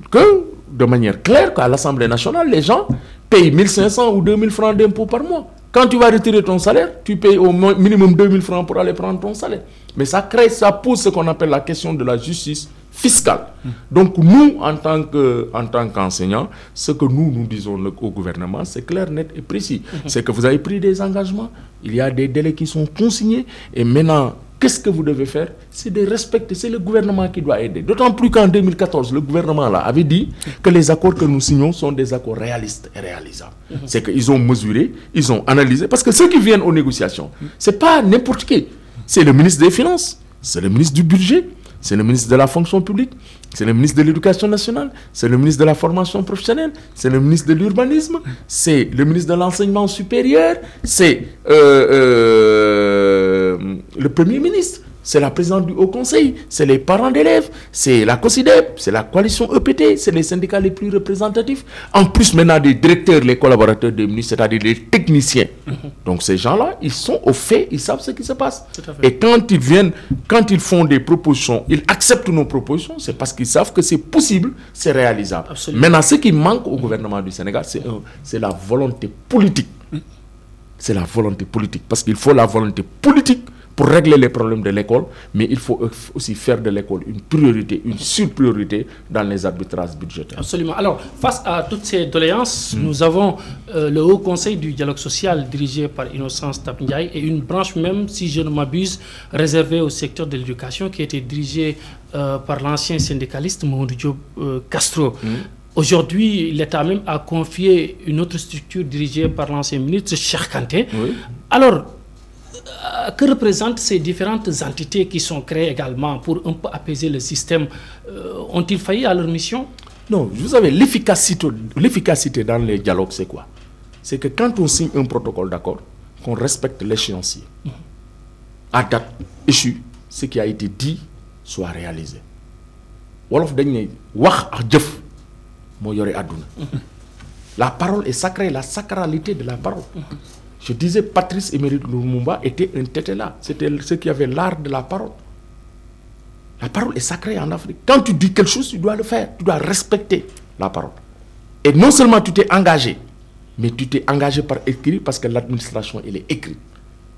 que, de manière claire, qu'à l'Assemblée nationale, les gens payent 1500 ou 2000 francs d'impôts par mois. Quand tu vas retirer ton salaire, tu payes au minimum 2000 francs pour aller prendre ton salaire. Mais ça crée, ça pose ce qu'on appelle la question de la justice fiscale. Donc nous, en tant que, en tant qu'enseignants, ce que nous, nous disons au gouvernement, c'est clair, net et précis. C'est que vous avez pris des engagements, il y a des délais qui sont consignés, et maintenant, Qu'est-ce que vous devez faire? C'est de respecter, c'est le gouvernement qui doit aider. D'autant plus qu'en 2014, le gouvernement là, avait dit que les accords que nous signons sont des accords réalistes et réalisables. C'est qu'ils ont mesuré, ils ont analysé. Parce que ceux qui viennent aux négociations, ce n'est pas n'importe qui. C'est le ministre des Finances, c'est le ministre du Budget, c'est le ministre de la fonction publique, c'est le ministre de l'Éducation nationale, c'est le ministre de la formation professionnelle, c'est le ministre de l'Urbanisme, c'est le ministre de l'Enseignement supérieur, c'est euh, euh, le Premier ministre c'est la présidente du Haut Conseil, c'est les parents d'élèves, c'est la COSIDEP, c'est la coalition EPT, c'est les syndicats les plus représentatifs. En plus, maintenant, des directeurs, les collaborateurs des ministres, c'est-à-dire les techniciens. Mhm. Donc, ces gens-là, ils sont au fait, ils savent ce qui se passe. Et quand ils viennent, quand ils font des propositions, ils acceptent nos propositions, c'est parce qu'ils savent que c'est possible, c'est réalisable. Maintenant, ce qui manque au gouvernement du Sénégal, c'est la volonté politique. Mm. C'est la volonté politique. Parce qu'il faut la volonté politique pour régler les problèmes de l'école, mais il faut aussi faire de l'école une priorité, une surpriorité dans les arbitrages budgétaires. Absolument. Alors, face à toutes ces doléances, hmm. nous avons euh, le Haut Conseil du dialogue social dirigé par Innocence Tapniaï et une branche même, si je ne m'abuse, réservée au secteur de l'éducation qui a été dirigée euh, par l'ancien syndicaliste Mamoudou Diop euh, Castro. Hmm. Aujourd'hui, l'État même a confié une autre structure dirigée par l'ancien ministre Cheikh Kanté. Oui. Alors, que représentent ces différentes entités qui sont créées également pour un peu apaiser le système euh, Ont-ils failli à leur mission? Non, vous savez, l'efficacité dans les dialogues, c'est quoi? C'est que quand on signe un protocole d'accord, qu'on respecte l'échéancier. Mhm. À date échue, ce qui a été dit soit réalisé. wolof àdduna la parole est sacrée la sacralité de la parole je disais Patrice Émérite Lumumba était un tétéla c'était ceux qui avaient l'art de la parole. La parole est sacrée en Afrique. Quand tu dis quelque chose tu dois le faire. Tu dois respecter la parole. Et non seulement tu t'es engagé mais tu t'es engagé par écrit parce que l'administration elle est écrite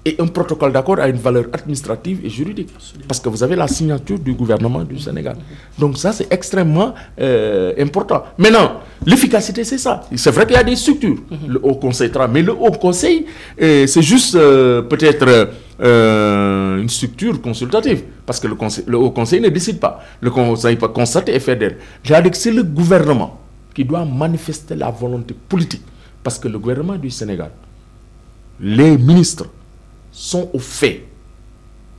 et un protocole d'accord a une valeur administrative et juridique. Parce que vous avez la signature du gouvernement du Sénégal. Donc ça, c'est extrêmement euh, important. Maintenant, l'efficacité, c'est ça. C'est vrai qu'il y a des structures. Le Haut Conseil, mais le Haut Conseil, euh, c'est juste euh, peut-être une structure consultative. Parce que le, conseil, le Haut Conseil ne décide pas. Le Conseil peut constater et faire des... C'est le gouvernement qui doit manifester la volonté politique. Parce que le gouvernement du Sénégal, les ministres, sont au fait,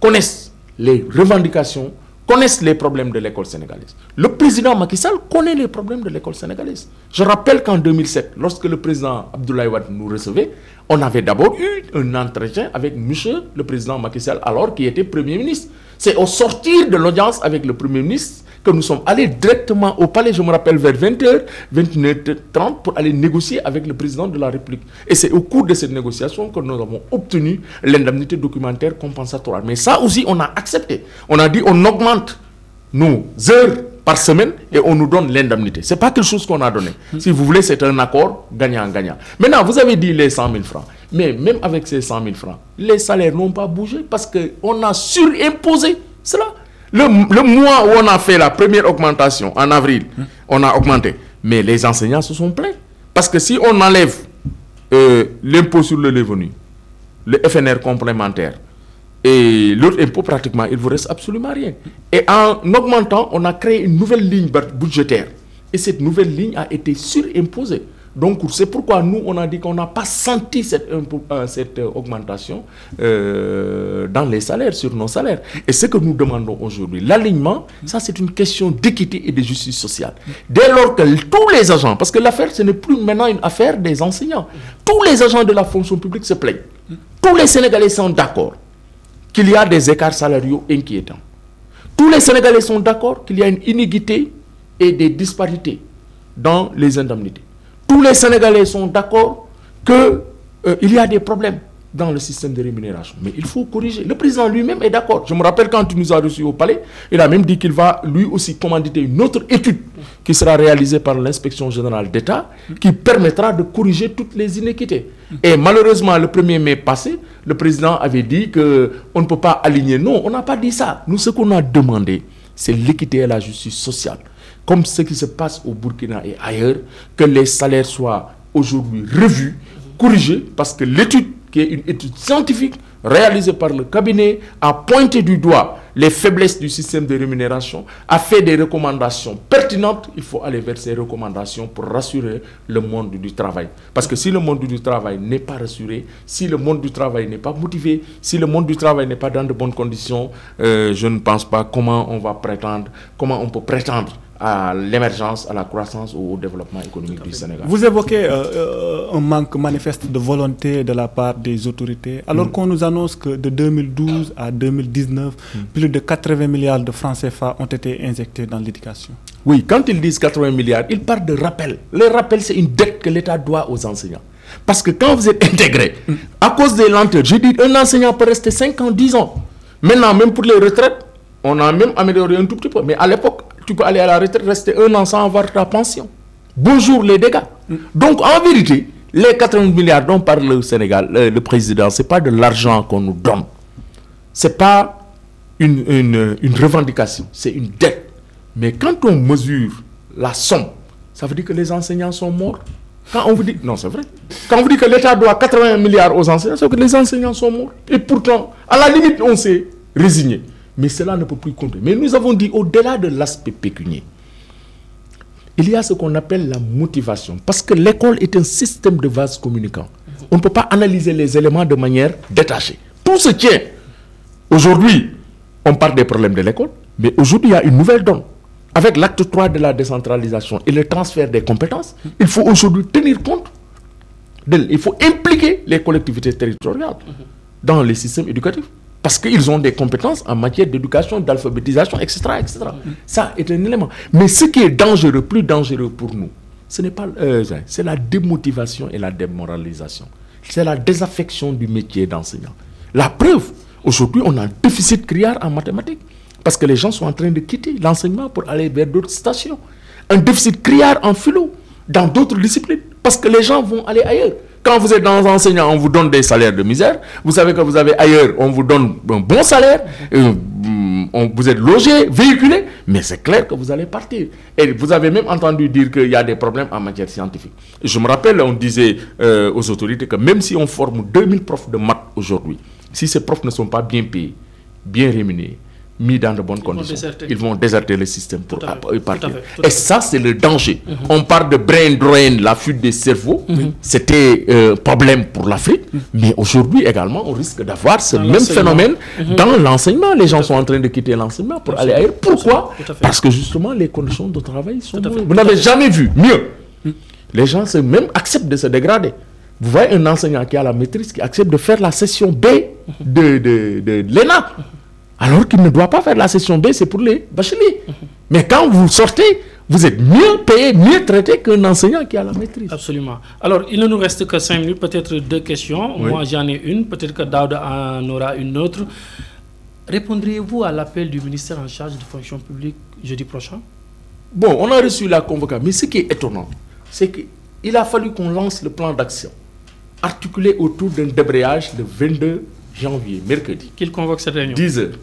connaissent les revendications, connaissent les problèmes de l'école sénégalaise. Le président Macky Sall connaît les problèmes de l'école sénégalaise. Je rappelle qu'en 2007, lorsque le président Abdoulaye Wade nous recevait, on avait d'abord eu un entretien avec monsieur le président Macky Sall, alors qu'il était Premier ministre. C'est au sortir de l'audience avec le Premier ministre que nous sommes allés directement au palais, je me rappelle, vers 20h, 21h30, pour aller négocier avec le président de la République. Et c'est au cours de cette négociation que nous avons obtenu l'indemnité documentaire compensatoire. Mais ça aussi, on a accepté. On a dit, on augmente nos heures par semaine et on nous donne l'indemnité. Ce n'est pas quelque chose qu'on a donné. Si vous voulez, c'est un accord gagnant-gagnant. Maintenant, vous avez dit les 100 000 francs. Mais même avec ces 100 000 francs, les salaires n'ont pas bougé parce qu'on a surimposé cela. Le, mois où on a fait la première augmentation, en avril, on a augmenté. Mais les enseignants se sont plaints. Parce que si on enlève euh, l'impôt sur le revenu, le FNR complémentaire, et l'autre impôt, pratiquement, il ne vous reste absolument rien. Et en augmentant, on a créé une nouvelle ligne budgétaire. Et cette nouvelle ligne a été surimposée. Donc c'est pourquoi nous, on a dit qu'on n'a pas senti cette, euh, euh, augmentation euh, dans les salaires, sur nos salaires. Et ce que nous demandons aujourd'hui, l'alignement, ça c'est une question d'équité et de justice sociale. Dès lors que tous les agents, parce que l'affaire, ce n'est plus maintenant une affaire des enseignants, tous les agents de la fonction publique se plaignent. Tous les Sénégalais sont d'accord qu'il y a des écarts salariaux inquiétants. Tous les Sénégalais sont d'accord qu'il y a une iniquité et des disparités dans les indemnités tous les Sénégalais sont d'accord qu'il euh, y a des problèmes dans le système de rémunération. Mais il faut corriger. Le président lui-même est d'accord. Je me rappelle quand il nous a reçus au palais, il a même dit qu'il va lui aussi commanditer une autre étude qui sera réalisée par l'inspection générale d'État qui permettra de corriger toutes les inéquités. Et malheureusement, le 1er mai passé, le président avait dit qu'on ne peut pas aligner. Non, on n'a pas dit ça. Nous, ce qu'on a demandé, c'est l'équité et la justice sociale comme ce qui se passe au Burkina et ailleurs, que les salaires soient aujourd'hui revus, corrigés, parce que l'étude, qui est une étude scientifique, réalisée par le cabinet, a pointé du doigt les faiblesses du système de rémunération, a fait des recommandations pertinentes. Il faut aller vers ces recommandations pour rassurer le monde du travail. Parce que si le monde du travail n'est pas rassuré, si le monde du travail n'est pas motivé, si le monde du travail n'est pas dans de bonnes conditions, euh, je ne pense pas comment on va prétendre, comment on peut prétendre à l'émergence, à la croissance ou au développement économique du Sénégal. Vous évoquez euh, euh, un manque manifeste de volonté de la part des autorités, alors mm. qu'on nous annonce que de 2012 à 2019, mm. plus de 80 milliards de francs CFA ont été injectés dans l'éducation. Oui, quand ils disent 80 milliards, ils parlent de rappel. Le rappel, c'est une dette que l'État doit aux enseignants. Parce que quand vous êtes intégré, mm. à cause des lenteurs, je dis, un enseignant peut rester 5 ans, 10 ans. Maintenant, même pour les retraites, on a même amélioré un tout petit peu. Mais à l'époque, tu peux aller à la retraite, rester un an sans avoir ta pension. Bonjour les dégâts. Donc en vérité, les 80 milliards dont parle le Sénégal, le, président, ce n'est pas de l'argent qu'on nous donne. Ce n'est pas une, une, revendication, c'est une dette. Mais quand on mesure la somme, ça veut dire que les enseignants sont morts. Quand on vous dit, non c'est vrai, quand on vous dit que l'État doit 80 milliards aux enseignants, c'est que les enseignants sont morts. Et pourtant, à la limite, on s'est résigné. Mais cela ne peut plus compter. Mais nous avons dit, au-delà de l'aspect pécunier, il y a ce qu'on appelle la motivation. Parce que l'école est un système de vases communicants. On ne peut pas analyser les éléments de manière détachée. Tout se tient. Aujourd'hui, on parle des problèmes de l'école, mais aujourd'hui, il y a une nouvelle donne. Avec l'acte 3 de la décentralisation et le transfert des compétences, il faut aujourd'hui tenir compte. Il faut impliquer les collectivités territoriales dans les systèmes éducatifs. Parce qu'ils ont des compétences en matière d'éducation, d'alphabétisation, etc., etc. Ça est un élément. Mais ce qui est dangereux, plus dangereux pour nous, ce n'est pas, euh, c'est la démotivation et la démoralisation. C'est la désaffection du métier d'enseignant. La preuve, aujourd'hui, on a un déficit criard en mathématiques parce que les gens sont en train de quitter l'enseignement pour aller vers d'autres stations. Un déficit criard en philo, dans d'autres disciplines, parce que les gens vont aller ailleurs. Quand vous êtes dans enseignant, on vous donne des salaires de misère. Vous savez que vous avez ailleurs, on vous donne un bon salaire. Euh, on, vous êtes logé, véhiculé. Mais c'est clair que vous allez partir. Et vous avez même entendu dire qu'il y a des problèmes en matière scientifique. Je me rappelle, on disait euh, aux autorités que même si on forme 2000 profs de maths aujourd'hui, si ces profs ne sont pas bien payés, bien rémunérés, mis dans de bonnes conditions, ils vont déserter le système pour partir. Et ça, c'est le danger. Mhm. On parle de brain drain, la fuite des cerveaux. Mhm. C'était un euh, problème pour l'Afrique. Mhm. Mais aujourd'hui également, on risque d'avoir ce même phénomène dans l'enseignement. Les gens sont en train de quitter l'enseignement pour aller ailleurs. Pourquoi Parce que justement, les conditions de travail sont Vous n'avez jamais vu mieux. Les gens se, même acceptent de se dégrader. Vous voyez un enseignant qui a la maîtrise, qui accepte de faire la session B de, de, de l'ENA alors qu'il ne doit pas faire la session B, c'est pour les bacheliers. Mais quand vous sortez, vous êtes mieux payé, mieux traité qu'un enseignant qui a la maîtrise. Absolument. Alors, il ne nous reste que cinq minutes, peut-être deux questions. Moi, j'en ai une, peut-être que Daouda en aura une autre. Répondriez-vous à l'appel du ministère en charge de fonction publique jeudi prochain? Bon, on a reçu la convocation, mais ce qui est étonnant, c'est qu'il a fallu qu'on lance le plan d'action articulé autour d'un débrayage le 22 janvier, mercredi. Qu'il convoque cette réunion 10 heures.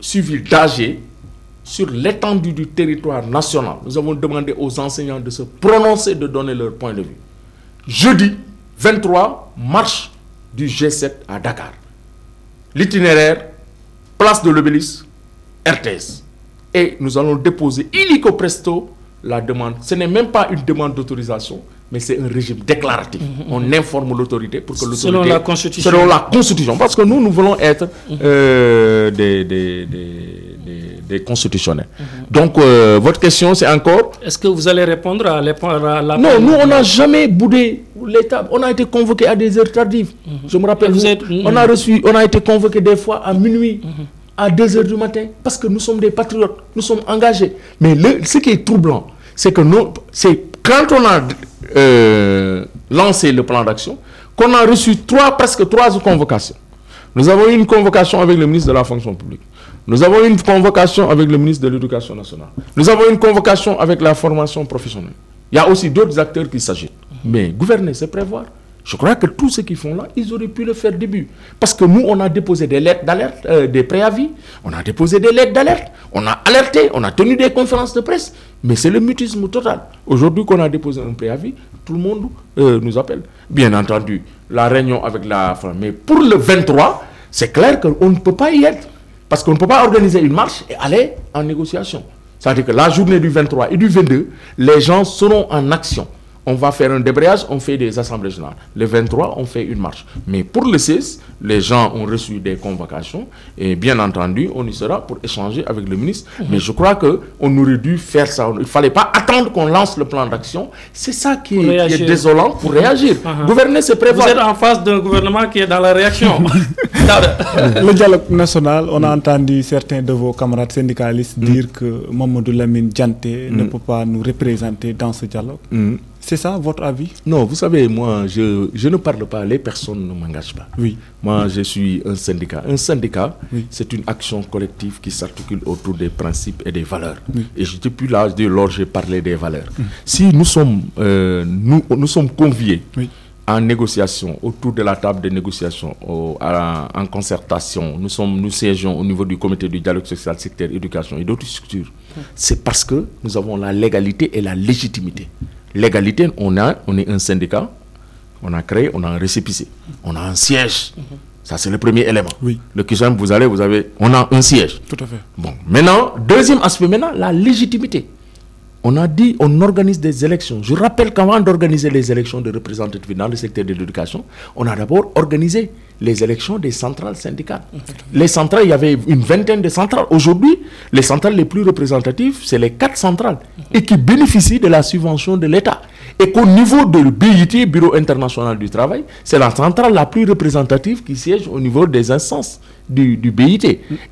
Suivi d'AG sur l'étendue du territoire national. Nous avons demandé aux enseignants de se prononcer, de donner leur point de vue. Jeudi 23, marche du G7 à Dakar. L'itinéraire, place de l'obélisque, RTS. Et nous allons déposer illico presto la demande. Ce n'est même pas une demande d'autorisation, mais c'est un régime déclaratif. Mhm, mhm. On informe l'autorité pour que l'autorité... Selon la Constitution. Selon la Constitution. Parce que nous, nous voulons être mhm. euh, des, des, des, constitutionnels. Donc, euh, votre question, c'est encore... Est-ce que vous allez répondre à, la... Non, nous, on n'a jamais boudé l'État. On a été convoqué à des heures tardives. Je me rappelle, on, a reçu, on a été convoqué des fois à minuit. à 2 heures du matin, parce que nous sommes des patriotes, nous sommes engagés. Mais le, ce qui est troublant, c'est que nous, c'est quand on a euh, lancé le plan d'action, qu'on a reçu trois, presque trois convocations. Nous avons eu une convocation avec le ministre de la fonction publique. Nous avons eu une convocation avec le ministre de l'Éducation nationale. Nous avons eu une convocation avec la formation professionnelle. Il y a aussi d'autres acteurs qui s'agitent. Mais gouverner, c'est prévoir. Je crois que tout ce qu'ils font là, ils auraient pu le faire début. Parce que nous, on a déposé des lettres d'alerte, euh, des préavis, on a déposé des lettres d'alerte, on a alerté, on a tenu des conférences de presse, mais c'est le mutisme total. Aujourd'hui qu'on a déposé un préavis, tout le monde euh, nous appelle. Bien entendu, la réunion avec la femme. Mais pour le 23, c'est clair qu'on ne peut pas y être. Parce qu'on ne peut pas organiser une marche et aller en négociation. C'est-à-dire que la journée du 23 et du 22, les gens seront en action on va faire un débrayage, on fait des assemblées générales. Le 23, on fait une marche. Mais pour le 16, les gens ont reçu des convocations et bien entendu, on y sera pour échanger avec le ministre. Mhm. Mais je crois qu'on aurait dû faire ça. Il ne fallait pas attendre qu'on lance le plan d'action. C'est ça qui est, désolant pour réagir. Mhm. Gouverner, c'est prévoir. Vous êtes en face d'un gouvernement qui est dans la réaction. le dialogue national, on a entendu certains de vos camarades syndicalistes dire que Mamadou Lamine Dianté ne peut pas nous représenter dans ce dialogue. C'est ça votre avis? Non, vous savez, moi, je, je ne parle pas, les personnes ne m'engagent pas. Oui. Moi, je suis un syndicat. Un syndicat, c'est une action collective qui s'articule autour des principes et des valeurs. Et depuis l'âge de l'or, j'ai parlé des valeurs. Si nous sommes, euh, nous, nous sommes conviés en négociation, autour de la table de négociation, en concertation, nous, sommes, nous siégeons au niveau du comité du dialogue social, secteur, éducation et d'autres structures, c'est parce que nous avons la légalité et la légitimité. Légalité, on, a, on est un syndicat, on a créé, on a un récépissé, on a un siège. Ça, c'est le premier élément. Oui. Le QSM, vous allez, vous avez, on a un siège. Tout à fait. Bon, maintenant, deuxième aspect, maintenant, la légitimité. On a dit, on organise des élections. Je rappelle qu'avant d'organiser les élections de représentativité dans le secteur de l'éducation, on a d'abord organisé les élections des centrales syndicales. Les centrales, il y avait une vingtaine de centrales. Aujourd'hui, les centrales les plus représentatives, c'est les quatre centrales et qui bénéficient de la subvention de l'État. Et qu'au niveau de BIT, Bureau international du travail, c'est la centrale la plus représentative qui siège au niveau des instances du, du BIT.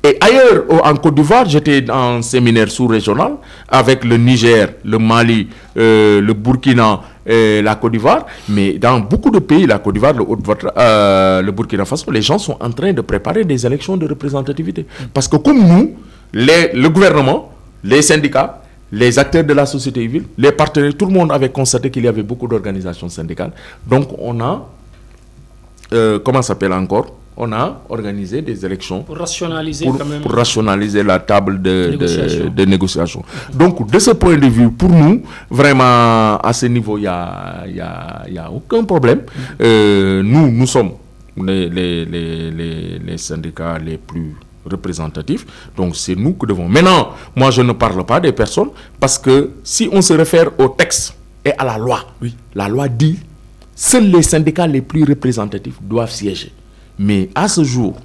Et ailleurs, en Côte d'Ivoire, j'étais un séminaire sous-régional avec le Niger, le Mali, euh, le Burkina, la Côte d'Ivoire, mais dans beaucoup de pays, la Côte d'Ivoire, le, euh, le, Burkina Faso, les gens sont en train de préparer des élections de représentativité. Parce que comme nous, le gouvernement, les syndicats, les acteurs de la société civile, les partenaires, tout le monde avait constaté qu'il y avait beaucoup d'organisations syndicales. Donc on a, euh, comment s'appelle encore? On a organisé des élections pour rationaliser, pour, rationaliser la table de, de, négociation. Donc, de ce point de vue, pour nous, vraiment, à ce niveau, il n'y a, y a, y a, aucun problème. Euh, nous, nous sommes les, les, les, les, syndicats les plus représentatifs. Donc, c'est nous que devons. Maintenant, moi, je ne parle pas des personnes parce que si on se réfère au texte et à la loi, oui. la loi dit seuls les syndicats les plus représentatifs doivent siéger. Mais à ce jour,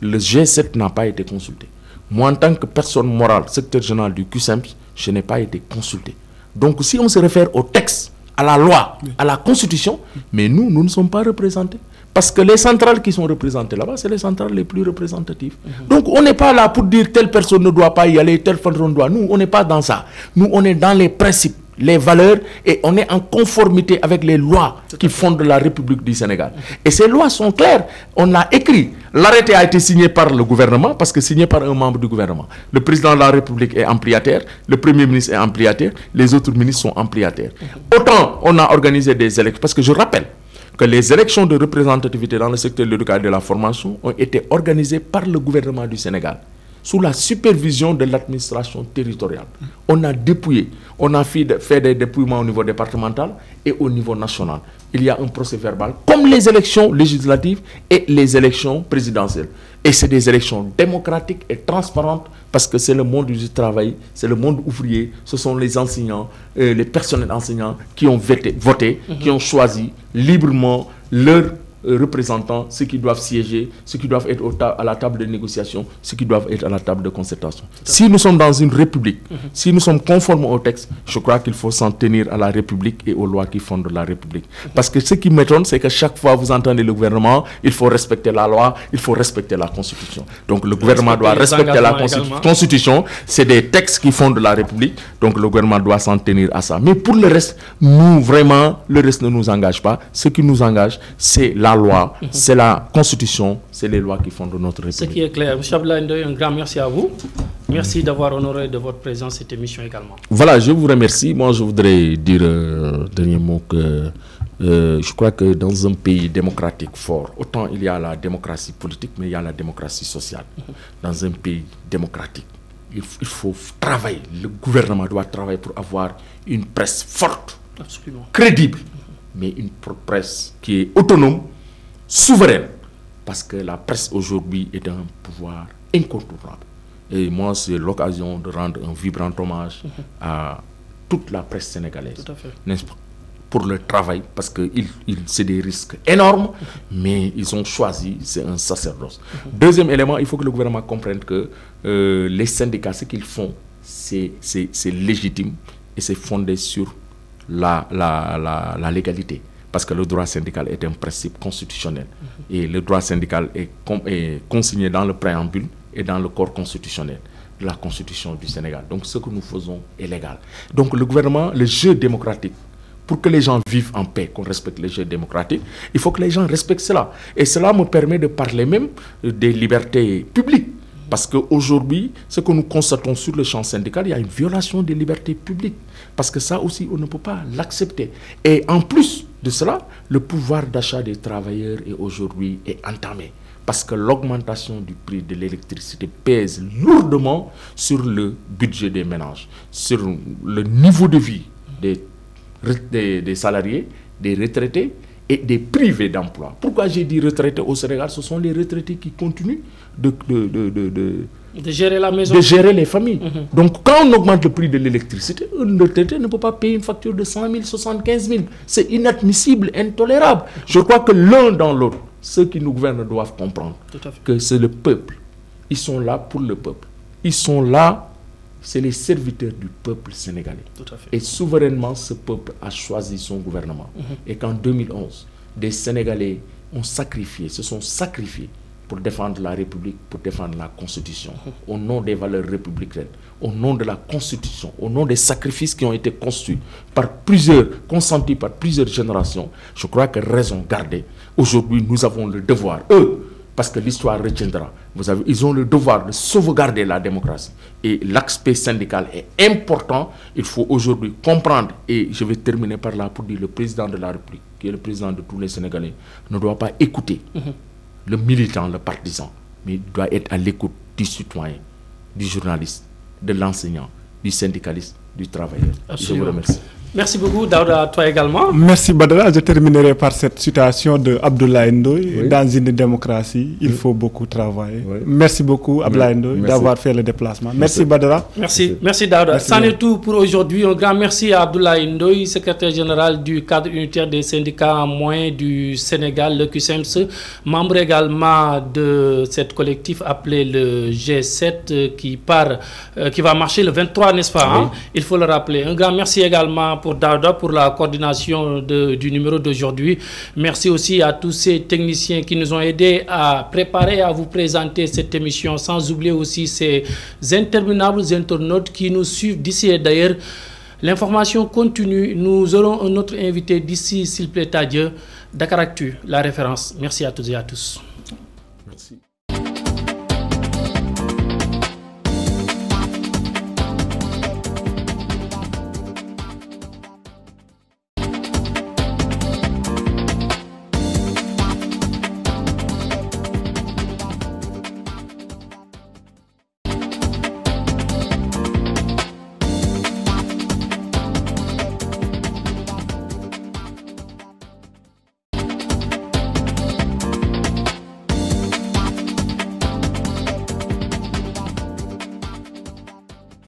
le G7 n'a pas été consulté. Moi, en tant que personne morale, secteur général du QSEMS, je n'ai pas été consulté. Donc, si on se réfère au texte, à la loi, à la constitution, mais nous, nous ne sommes pas représentés. Parce que les centrales qui sont représentées là-bas, c'est les centrales les plus représentatives. Mhm. Donc, on n'est pas là pour dire telle personne ne doit pas y aller, telle personne doit. Nous, on n'est pas dans ça. Nous, on est dans les principes les valeurs et on est en conformité avec les lois qui fondent la République du Sénégal. Et ces lois sont claires. On a écrit. L'arrêté a été signé par le gouvernement parce que signé par un membre du gouvernement. Le président de la République est ampliataire, le premier ministre est ampliataire, les autres ministres sont ampliataires. Autant on a organisé des élections, parce que je rappelle que les élections de représentativité dans le secteur de l'éducation et de la formation ont été organisées par le gouvernement du Sénégal sous la supervision de l'administration territoriale. On a dépouillé, on a fait des dépouillements au niveau départemental et au niveau national. Il y a un procès verbal, comme les élections législatives et les élections présidentielles. Et c'est des élections démocratiques et transparentes parce que c'est le monde du travail, c'est le monde ouvrier, ce sont les enseignants, euh, les personnels enseignants qui ont voté, voté qui ont choisi librement leur euh, représentants, ceux qui doivent siéger, ceux qui doivent être à la table de négociation, ceux qui doivent être à la table de concertation. Si nous sommes dans une république, mhm. si nous sommes conformes au texte, je crois qu'il faut s'en tenir à la république et aux lois qui fondent la république. Mhm. Parce que ce qui m'étonne, c'est que chaque fois vous entendez le gouvernement, il faut respecter la loi, il faut respecter la constitution. Donc le gouvernement doit respecter la constitution. C'est des textes qui fondent la république, donc le gouvernement doit s'en tenir à ça. Mais pour le reste, nous vraiment, le reste ne nous engage pas. Ce qui nous engage, c'est la loi, c'est la constitution, c'est les lois qui font de notre République. Ce qui est clair. M. Un grand merci à vous. Merci d'avoir honoré de votre présence cette émission également. Voilà, je vous remercie. Moi, je voudrais dire euh, dernier mot que euh, je crois que dans un pays démocratique fort, autant il y a la démocratie politique, mais il y a la démocratie sociale. Dans un pays démocratique, il, il faut travailler. Le gouvernement doit travailler pour avoir une presse forte, Absolument. crédible, mais une presse qui est autonome, souveraine. Parce que la presse aujourd'hui est un pouvoir incontournable. Et moi, c'est l'occasion de rendre un vibrant hommage à toute la presse sénégalaise. N'est-ce pas pour le travail, parce que il, il c'est des risques énormes, mais ils ont choisi, c'est un sacerdoce. Deuxième élément, il faut que le gouvernement comprenne que euh, les syndicats, ce qu'ils font, c'est légitime et c'est fondé sur la, la, la, la, légalité. Parce que le droit syndical est un principe constitutionnel. Et le droit syndical est, consigné dans le préambule et dans le corps constitutionnel de la Constitution du Sénégal. Donc ce que nous faisons est légal. Donc le gouvernement, le jeu démocratique, pour que les gens vivent en paix, qu'on respecte les jeux démocratiques, il faut que les gens respectent cela. Et cela me permet de parler même des libertés publiques. Parce qu'aujourd'hui, ce que nous constatons sur le champ syndical, il y a une violation des libertés publiques. Parce que ça aussi, on ne peut pas l'accepter. Et en plus de cela, le pouvoir d'achat des travailleurs est aujourd'hui entamé. Parce que l'augmentation du prix de l'électricité pèse lourdement sur le budget des ménages, sur le niveau de vie des, des, salariés, des retraités et des privés d'emploi. Pourquoi j'ai dit retraités au Sénégal? Ce sont les retraités qui continuent de gérer la maison. De gérer les familles. Mhm. Donc, quand on augmente le prix de l'électricité, un retraité ne peut pas payer une facture de 100 000, 75 000. C'est inadmissible, intolérable. Je crois que l'un dans l'autre, ceux qui nous gouvernent doivent comprendre que c'est le peuple. Ils sont là pour le peuple. Ils sont là c'est les serviteurs du peuple sénégalais. Tout à fait. Et souverainement, ce peuple a choisi son gouvernement. Et qu'en 2011, des Sénégalais ont sacrifié, se sont sacrifiés pour défendre la République, pour défendre la Constitution, au nom des valeurs républicaines, au nom de la Constitution, au nom des sacrifices qui ont été construits par plusieurs, consentis par plusieurs générations. Je crois que raison gardée. Aujourd'hui, nous avons le devoir, eux, parce que l'histoire retiendra. Ils ont le devoir de sauvegarder la démocratie. Et l'aspect syndical est important. Il faut aujourd'hui comprendre, et je vais terminer par là pour dire le président de la République, qui est le président de tous les Sénégalais, ne doit pas écouter le militant, le partisan, mais il doit être à l'écoute du citoyen, du journaliste, de l'enseignant, du syndicaliste, du travailleur. Je vous remercie. Merci beaucoup, Daouda, à toi également. Merci, Badara. Je terminerai par cette citation de Abdoulaye Ndoye. Dans une démocratie, il faut beaucoup travailler. Merci beaucoup, Abdoulaye Ndoye, d'avoir fait le déplacement. Merci, Badara. Merci, merci, Daouda. C'en est tout pour aujourd'hui. Un grand merci à Abdoulaye Ndoye, secrétaire général du cadre unitaire des syndicats moyens du Sénégal, le QSEMS, membre également de cette collectif appelé le G7 qui, part, euh, qui va marcher le 23, n'est-ce pas hein? Il faut le rappeler. Un grand merci également pour Dauda pour la coordination du numéro d'aujourd'hui. Merci aussi à tous ces techniciens qui nous ont aidés à préparer, à vous présenter cette émission, sans oublier aussi ces interminables internautes qui nous suivent d'ici et d'ailleurs. L'information continue. Nous aurons un autre invité d'ici, s'il plaît à Dieu. Dakaractu, la référence. Merci à toutes et à tous. Merci.